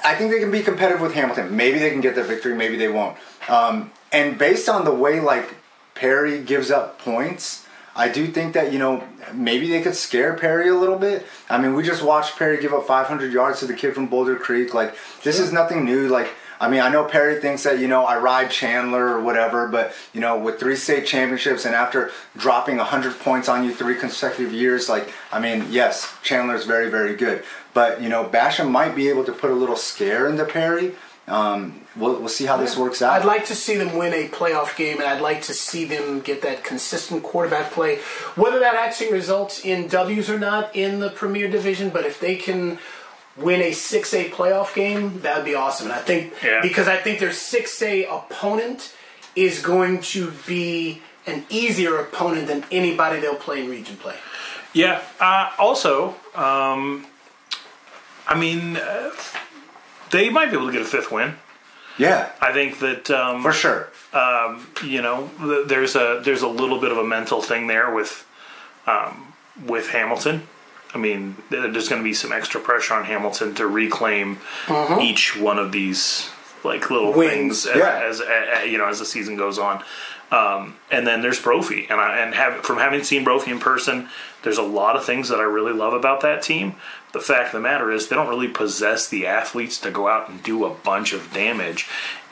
I think they can be competitive with Hamilton. Maybe they can get the victory. Maybe they won't. Um, and based on the way like Perry gives up points, I do think that you know maybe they could scare Perry a little bit. I mean, we just watched Perry give up 500 yards to the kid from Boulder Creek. Like this is nothing new. Like I mean, I know Perry thinks that you know I ride Chandler or whatever, but you know with three state championships and after dropping 100 points on you three consecutive years, like I mean, yes, Chandler's very very good, but you know Basham might be able to put a little scare into Perry. Um, we'll, we'll see how this works out. I'd like to see them win a playoff game, and I'd like to see them get that consistent quarterback play. Whether that actually results in W's or not in the Premier Division, but if they can win a 6A playoff game, that would be awesome. And I think Yeah. because I think their 6A opponent is going to be an easier opponent than anybody they'll play in region play. Yeah. Uh, also, um, I mean, uh, they might be able to get a fifth win. Yeah, I think that um, for sure. you know th- there's a there's a little bit of a mental thing there with um, with Hamilton. I mean, there's going to be some extra pressure on Hamilton to reclaim each one of these like little Wins, things yeah. as, as, you know as the season goes on. Um, and then there's Brophy, and I, and have, from having seen Brophy in person, there's a lot of things that I really love about that team. The fact of the matter is, they don't really possess the athletes to go out and do a bunch of damage.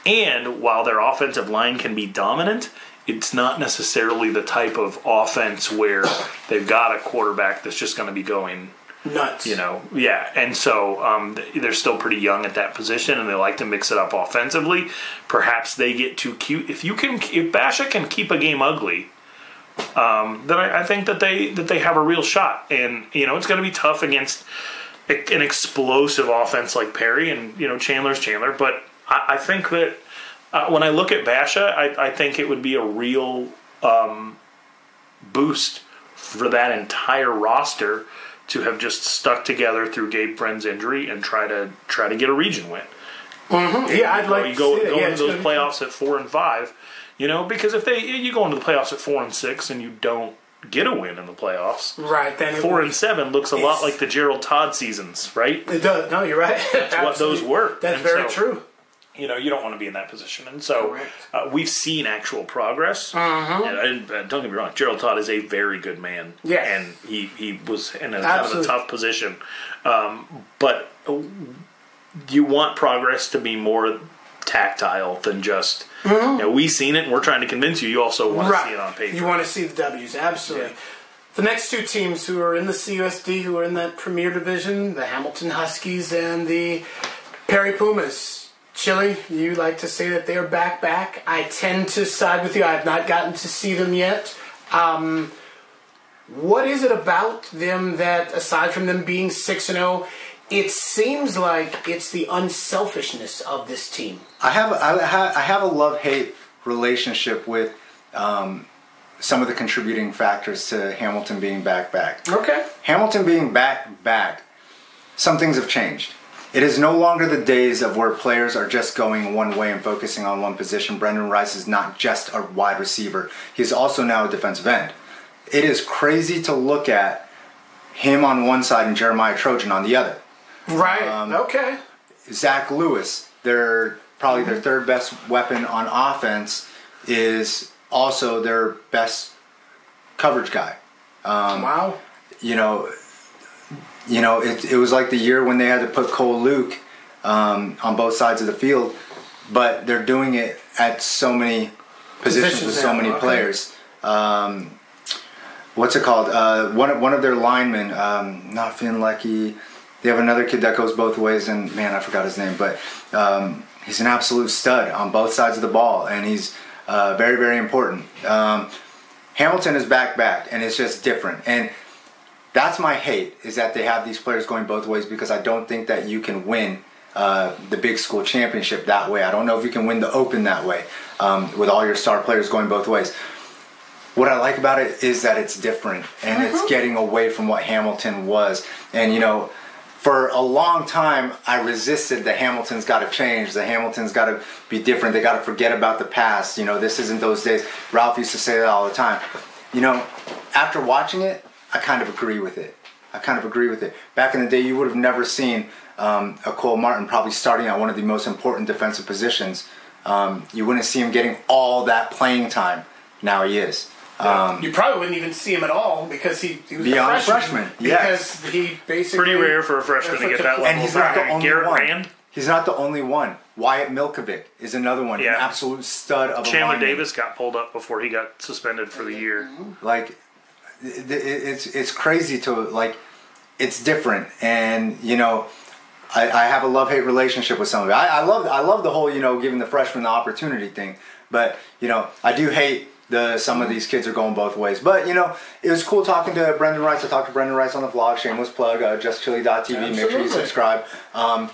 And while their offensive line can be dominant, it's not necessarily the type of offense where they've got a quarterback that's just going to be going Nuts. you know, yeah, and so um, they're still pretty young at that position, and they like to mix it up offensively. Perhaps they get too cute. If you can, if Basha can keep a game ugly, um, then I, I think that they that they have a real shot. And you know, it's going to be tough against an explosive offense like Perry, and you know, Chandler's Chandler. But I, I think that uh, when I look at Basha, I, I think it would be a real um, boost for that entire roster to have just stuck together through Gabe Friend's injury and try to try to get a region win. Mm-hmm. Yeah, I'd like you to go, see that. go Yeah, into those playoffs at four and five, you know, because if they you go into the playoffs at four and six and you don't get a win in the playoffs, Right, then four and seven looks a lot like the Gerald Todd seasons, right? It does. No, you're right. That's what [laughs] those were. That's And very so- true. You know, you don't want to be in that position, and so uh, we've seen actual progress. Uh-huh. And, and, uh, don't get me wrong, Gerald Todd is a very good man. Yes. and he he was in a a tough position, um, but you want progress to be more tactile than just. You know, we've seen it, and we're trying to convince you. You also want to Mm-hmm. See it on paper. You want to see the W's, absolutely. Yeah. The next two teams who are in the CUSD, who are in that Premier Division, the Hamilton Huskies and the Perry Pumas. Chilly, you like to say that they are back back. I tend to side with you. I have not gotten to see them yet. Um, what is it about them that, aside from them being 6 and 0, it seems like it's the unselfishness of this team? I have I have, I have a love hate relationship with um, some of the contributing factors to Hamilton being back back. Okay. Hamilton being back back, some things have changed. It is no longer the days of where players are just going one way and focusing on one position. Brendan Rice is not just a wide receiver; he's also now a defensive end. It is crazy to look at him on one side and Jeremiah Trojan on the other. Right. Um, okay. Zach Lewis, their probably their third best weapon on offense, is also their best coverage guy. wow. You know, you know, it, it was like the year when they had to put Cole Luke um, on both sides of the field, but they're doing it at so many positions, Positions with so many okay. players. Um, what's it called? Uh, one of- one of their linemen, um, not Finn Leckie. They have another kid that goes both ways, and man, I forgot his name, but um, he's an absolute stud on both sides of the ball, and he's uh, very, very important. Um, Hamilton is back, back, and it's just different. And that's my hate is that they have these players going both ways because I don't think that you can win uh, the big school championship that way. I don't know if you can win the Open that way um, with all your star players going both ways. What I like about it is that it's different and it's getting away from what Hamilton was. And you know, for a long time, I resisted the Hamilton's got to change. The Hamilton's got to be different. They got to forget about the past. You know, this isn't those days. Ralph used to say that all the time. You know, after watching it, I kind of agree with it. I kind of agree with it. Back in the day, you would have never seen um, a Cole Martin probably starting at one of the most important defensive positions. Um, you wouldn't see him getting all that playing time. Now he is. Um, you probably wouldn't even see him at all because he, he was Beyond a freshman. freshman, yes. Because he basically Pretty rare for a freshman to get that level. and he's not the only Garrett one. Rand, He's not the only one. Wyatt Milkovic is another one. Yeah. An absolute stud of a Chandler. Davis got pulled up before he got suspended for the year. like it, it- it's it's crazy to like it's different. And you know I, I have a love hate relationship with some of it I, I love I love the whole you know giving the freshman the opportunity thing. But you know I do hate the some of these kids are going both ways. But you know it was cool talking to Brendan Rice. I talked to Brendan Rice on the vlog. Shameless plug uh, justchili.tv make sure you subscribe. Um,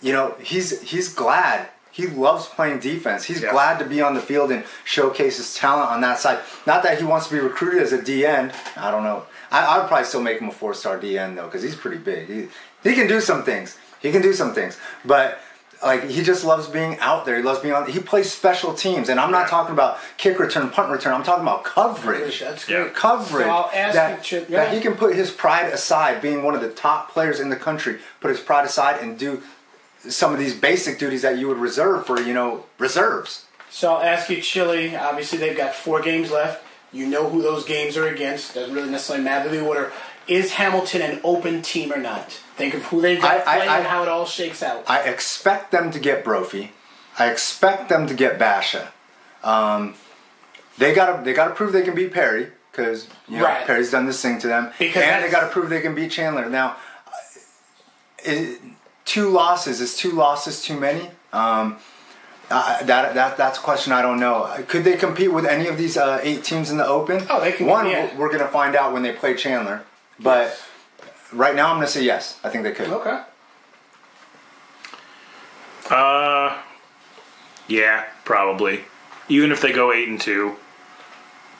you know he's he's glad He loves playing defense. He's Yeah. glad to be on the field and showcase his talent on that side. Not that he wants to be recruited as a DN. I don't know. I, I would probably still make him a four star DN though, because he's pretty big. He he can do some things. He can do some things, but. Like he just loves being out there. He loves being on. He plays special teams, and I'm not talking about kick return, punt return. I'm talking about coverage That's Yeah. coverage So I'll ask that, you, Chip- that yeah. he can put his pride aside, being one of the top players in the country, put his pride aside and do some of these basic duties that you would reserve for, you know, reserves. So I'll ask you, Chilly. Obviously, they've got four games left. You know who those games are against. Doesn't really necessarily matter the order. Is Hamilton an open team or not? Think of who they've got I- playing I- and how it all shakes out. I expect them to get Brophy. I expect them to get Basha. Um, they gotta they gotta prove they can beat Perry because you know Right. Perry's done this thing to them, Because and they gotta prove they can beat Chandler. Now, it, two losses is two losses too many. Um, uh, that that that's a question I don't know. Could they compete with any of these uh, eight teams in the Open? Oh, they can, One, yeah. we're gonna find out when they play Chandler, but right now I'm gonna say yes. I think they could. okay. Uh, yeah, probably. Even if they go eight and two,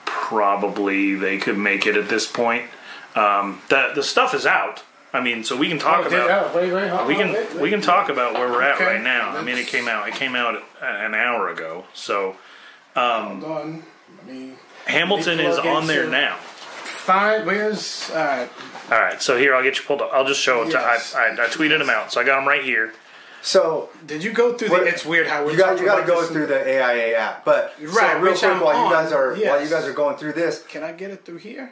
probably they could make it at this point. Um, the the stuff is out. I mean, so we can talk Oh, did- about. oh, wait, wait, hold We on, can wait, wait. we can talk about where we're at Okay. right now. I mean, it came out. It came out an hour ago. So Hold on. Let me Hamilton Let me is plug on there into- now. find. Where's? All right. All right, so here I'll get you pulled up. I'll just show it. To, I, I, I tweeted them out, so I got them right here. So Did you go through What- the? It's weird how we're you got talking you got to about go this through the AIA app, but Right, So real which quick, I'm while you guys are while you guys are going through this, Can I get it through here?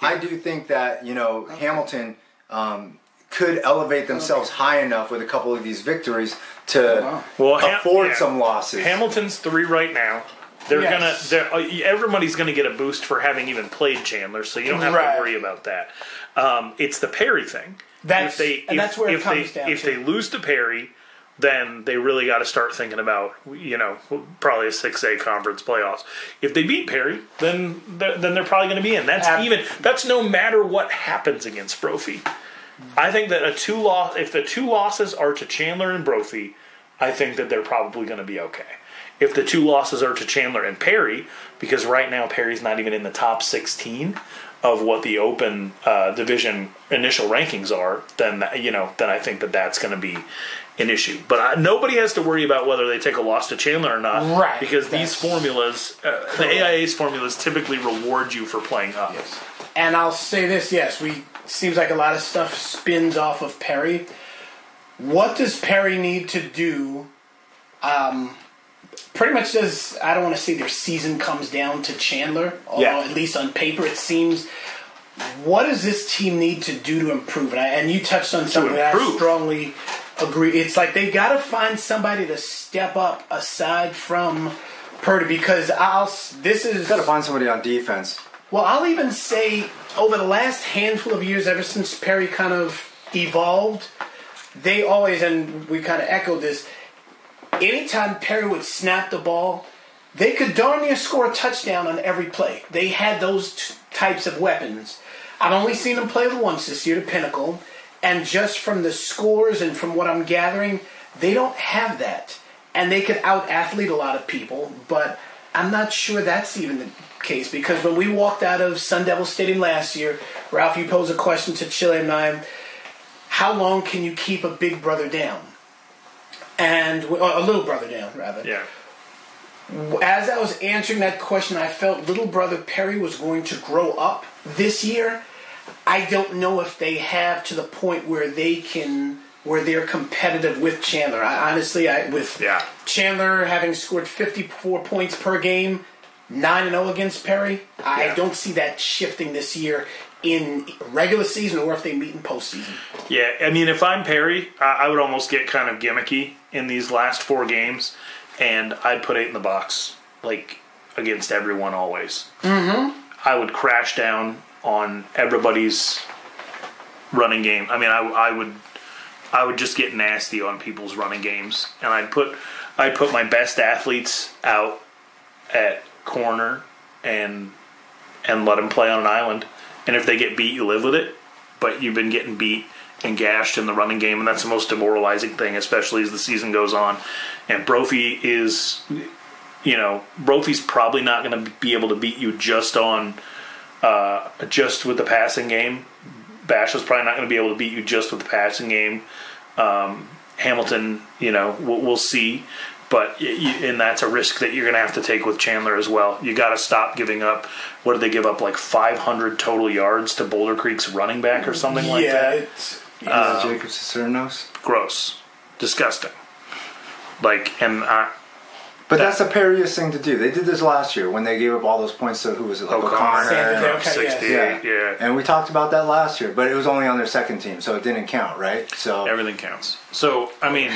I do think that you know Hamilton um, could elevate themselves high enough with a couple of these victories to wow. Well, Ham- afford yeah. some losses. Hamilton's three right now. They're Yes. gonna. They're, uh, everybody's gonna get a boost for having even played Chandler, so you don't have Right. to worry about that. Um, it's the Perry thing. That's- if they, and if, that's where it if comes they, down If to. they lose to Perry, then they really got to start thinking about you know probably a six A conference playoffs. If they beat Perry, then they're, then they're probably going to be in. That's Ab- even. That's no matter what happens against Brophy. I think that a two loss. If the two losses are to Chandler and Brophy, I think that they're probably going to be okay. If the two losses are to Chandler and Perry, because right now Perry's not even in the top 16 of what the Open uh, Division initial rankings are, then you know, then I think that that's going to be an issue. But I, nobody has to worry about whether they take a loss to Chandler or not, Right, Because these formulas, uh, the AIA's formulas, typically reward you for playing up. And I'll say this: yes, we seems like a lot of stuff spins off of Perry. What does Perry need to do? Um, pretty much does I don't want to say their season comes down to Chandler, although Yeah. at least on paper it seems. What does this team need to do to improve? And, I, and you touched on something that I strongly agree. It's like they got to find somebody to step up aside from Purdy because I'll. This is Got to find somebody on defense. well, I'll even say over the last handful of years, ever since Perry kind of evolved, they always, and we kind of echoed this, anytime Perry would snap the ball, they could darn near score a touchdown on every play. They had those t- types of weapons. I've only seen them play the once this year, the Pinnacle, and just from the scores and from what I'm gathering, they don't have that. And they could out athlete a lot of people, but I'm not sure that's even the case because when we walked out of Sun Devil Stadium last year, Ralph, you posed a question to Chilly and I how long can you keep a big brother down? And or a little brother down, rather Yeah. as I was answering that question, I felt little brother Perry was going to grow up this year. I don't know if they have to the point where they can where they're competitive with Chandler. I, honestly, I with Yeah. Chandler having scored 54 points per game, 9 and 0 against Perry, I Yeah. don't see that shifting this year in regular season or if they meet in postseason. Yeah, I mean, if I'm Perry, I, I would almost get kind of gimmicky in these last four games, and I'd put eight in the box, like against everyone always. Mm-hmm. I would crash down on everybody's running game. I mean, I, I would, I would just get nasty on people's running games, and I'd put, I'd put my best athletes out at corner and and let them play on an island. And if they get beat, you live with it. But you've been getting beat and gashed in the running game, and that's the most demoralizing thing, especially as the season goes on. And Brophy is, you know, Brophy's probably not going to be able to beat you just on, uh, just with the passing game. Bash is probably not going to be able to beat you just with the passing game. Um, Hamilton, you know, we'll, we'll see. But y- y- and that's a risk that you're going to have to take with Chandler as well. You got to stop giving up. What did they give up? Like 500 total yards to Boulder Creek's running back or something like that? yeah, that. it's Uh, Jacob Cicernos. Gross, disgusting. Like, and I, But that's a Perius thing to do. They did this last year when they gave up all those points to who was it? Like O'Connor, O'Connor. Sanders, okay, 68, yeah. And we talked about that last year, but it was only on their second team, so it didn't count, right? So Everything counts. So I mean,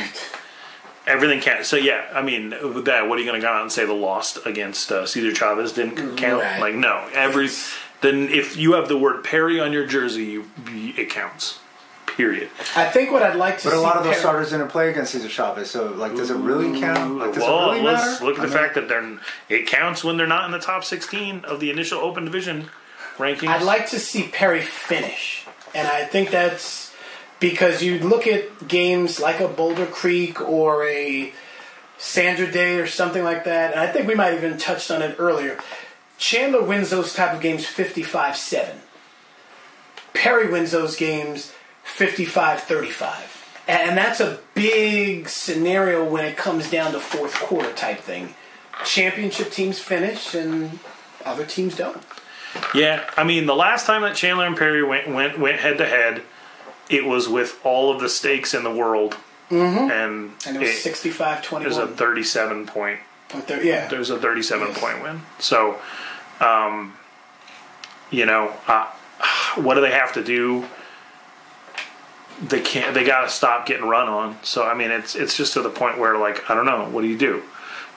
everything counts. So yeah, I mean, with that, what are you going to go out and say the lost against uh, Cesar Chavez didn't count? Right. Like no, every then if you have the word Perry on your jersey, you, it counts. Period. I think what I'd like to But see. a lot of those Perry- startings didn't play against Cesar Chavez, so like, does it really count? Like, does well, it really let's matter? look at the I mean, fact that they're it counts when they're not in the top 16 of the initial Open Division rankings. I'd like to see Perry finish, and I think that's because you look at games like a Boulder Creek or a Sandra Day or something like that, and I think we might have even touched on it earlier. Chandler wins those type of games 55-7. Perry wins those games 55-35. And that's a big scenario when it comes down to fourth quarter type thing. Championship teams finish and other teams don't. Yeah, I mean, the last time that Chandler and Perry went went went head to head, it was with all of the stakes in the world, mm-hmm. and, And it was it- 65 there's a 37 point there, yeah. there's a 37 Yes. point win. So, um, you know, uh, what do they have to do? They can't. They got to stop getting run on. So I mean, it's it's just to the point where like I don't know. What do you do?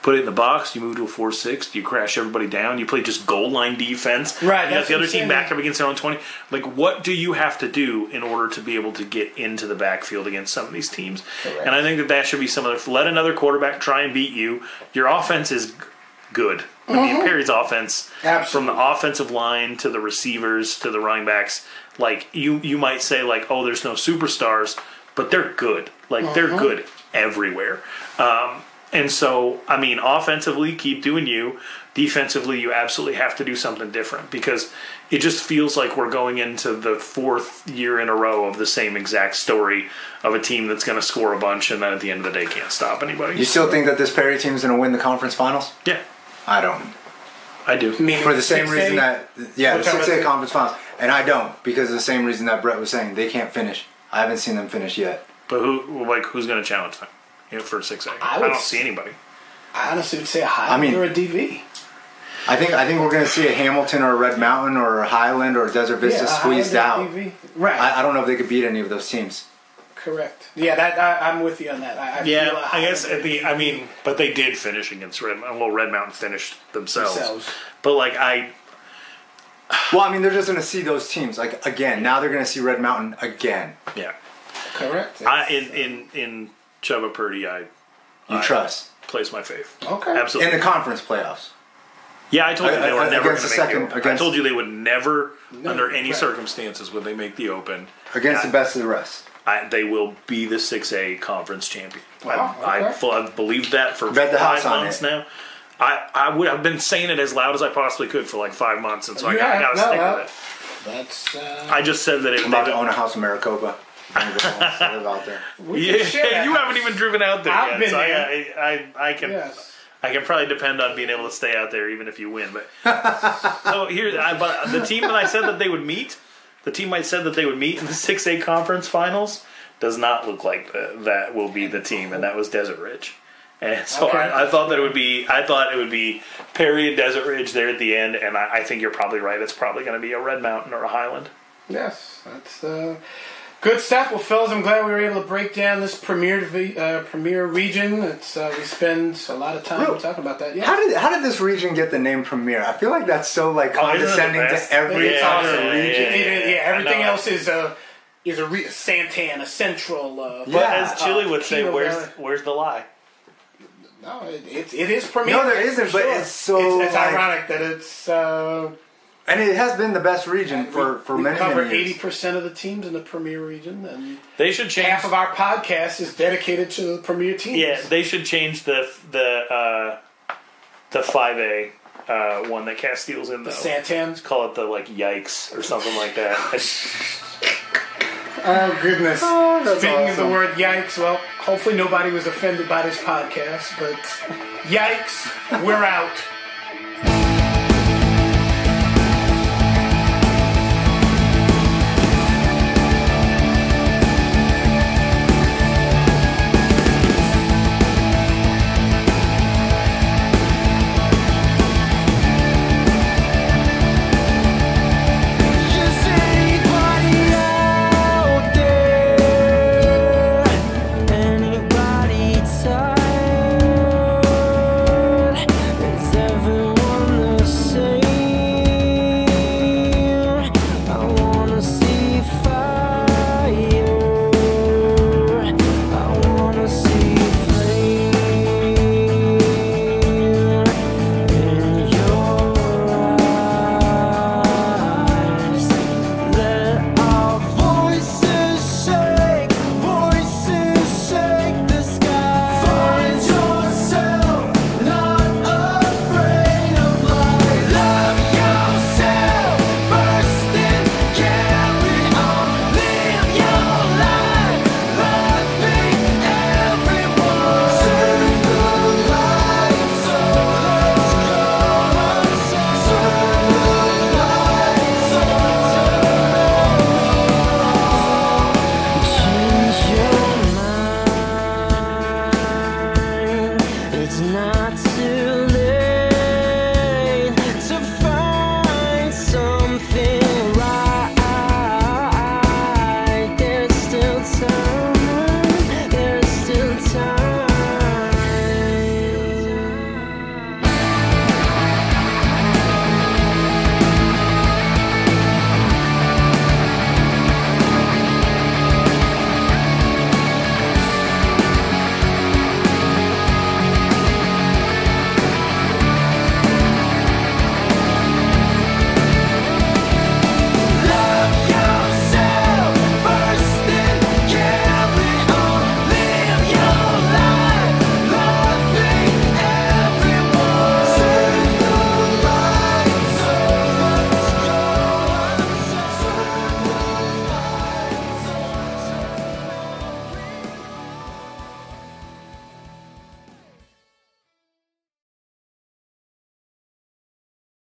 Put it in the box. You move to a four six. Do you crash everybody down? You play just goal line defense. Right, You got that's the other team back up against their own twenty. Like, what do you have to do in order to be able to get into the backfield against some of these teams? Correct. And I think that that should be some of the. Let another quarterback try and beat you. Your offense is good. I mean, Perry's offense, Mm-hmm. Absolutely. from the offensive line to the receivers to the running backs, like you, you might say like, oh, there's no superstars, but they're good. Like Mm-hmm. they're good everywhere. Um, and so, I mean, offensively, keep doing you. Defensively, you absolutely have to do something different because it just feels like we're going into the fourth year in a row of the same exact story of a team that's going to score a bunch and then at the end of the day can't stop anybody. You still think that this Perry team's going to win the conference finals? yeah, I don't. I do. Meaning For the same reason that yeah, the six A conference finals, and I don't because of the same reason that Brett was saying they can't finish. I haven't seen them finish yet. But who, like, who's going to challenge them? You know, for six A. I I would don't see anybody. I honestly would say a Highland I mean- or a DV. I think I think we're going to see a Hamilton or a Red Mountain or a Highland or a Desert Vista a squeezed out. Highland or a DV. Right. I, I don't know if they could beat any of those teams. Correct. Yeah, that I, I'm with you on that. I, I Yeah, feel a I guess Highland at the. or a I DV mean, but they did finish against Red. Mountain. Well, Red Mountain finished themselves. themselves. But like I, Well, I mean, they're just going to see those teams like again. Now they're going to see Red Mountain again. yeah, Correct. I in in in Chubba Purdy, I You I- trust place my faith. Okay. absolutely. in the conference playoffs. yeah, I told you I- they were never going to make second- the open. I told you they would never, under any right. circumstances, would they make the open. Against I- the best of the rest. I, they will be the six A conference champion. Wow, I, okay. I, full- I've believed that for Bet the five house on months it. now. I, I would have been saying it as loud as I possibly could for like five months, and so I, You got, I got to no, stick no. with it. That's. Uh, I just said that it. I'm about to own a house in Maricopa. I'm gonna go live out there. we can share Yeah, you house. haven't even driven out there I've yet. been so there. I, I, I, I can, Yes. I can probably depend on being able to stay out there even if you win. But [laughs] so here, I, but the team that I said that they would meet, the team I said that they would meet in the [laughs] six A conference finals, does not look like the, that will be the team, and that was Desert Ridge. And so Okay. I, I thought that it would be, I thought it would be Perry and Desert Ridge there at the end, and I, I think you're probably right. It's probably going to be a Red Mountain or a Highland. Yes, that's uh, good stuff. Well, fellas, I'm glad we were able to break down this premier uh, premier region. It's uh, we spend a lot of time Real- talking about that. Yeah, How did how did this region get the name Premier? I feel like that's so like Oh, isn't it the condescending best? to every Yeah, other yeah, region. yeah, Even- yeah, everything else is a is a re- Santana Central. Uh, But Yeah. as Chilly would say, Kilo where's Valley. where's the lie? No, it, it, it is premier. No, there that's isn't, for but it's so, It's, it's like- ironic that it's. Uh, and it has been the best region for for we many cover eighty percent of the teams in the Premier region, and They should change. half of our podcast is dedicated to the Premier teams. yeah, they should change the the uh, the five A uh, one that Casteel's in though. Santans. Call it the like yikes or something like that. [laughs] [laughs] Oh goodness! Oh, that's Speaking of the word yikes, well, hopefully nobody was offended by this podcast, but yikes, we're out.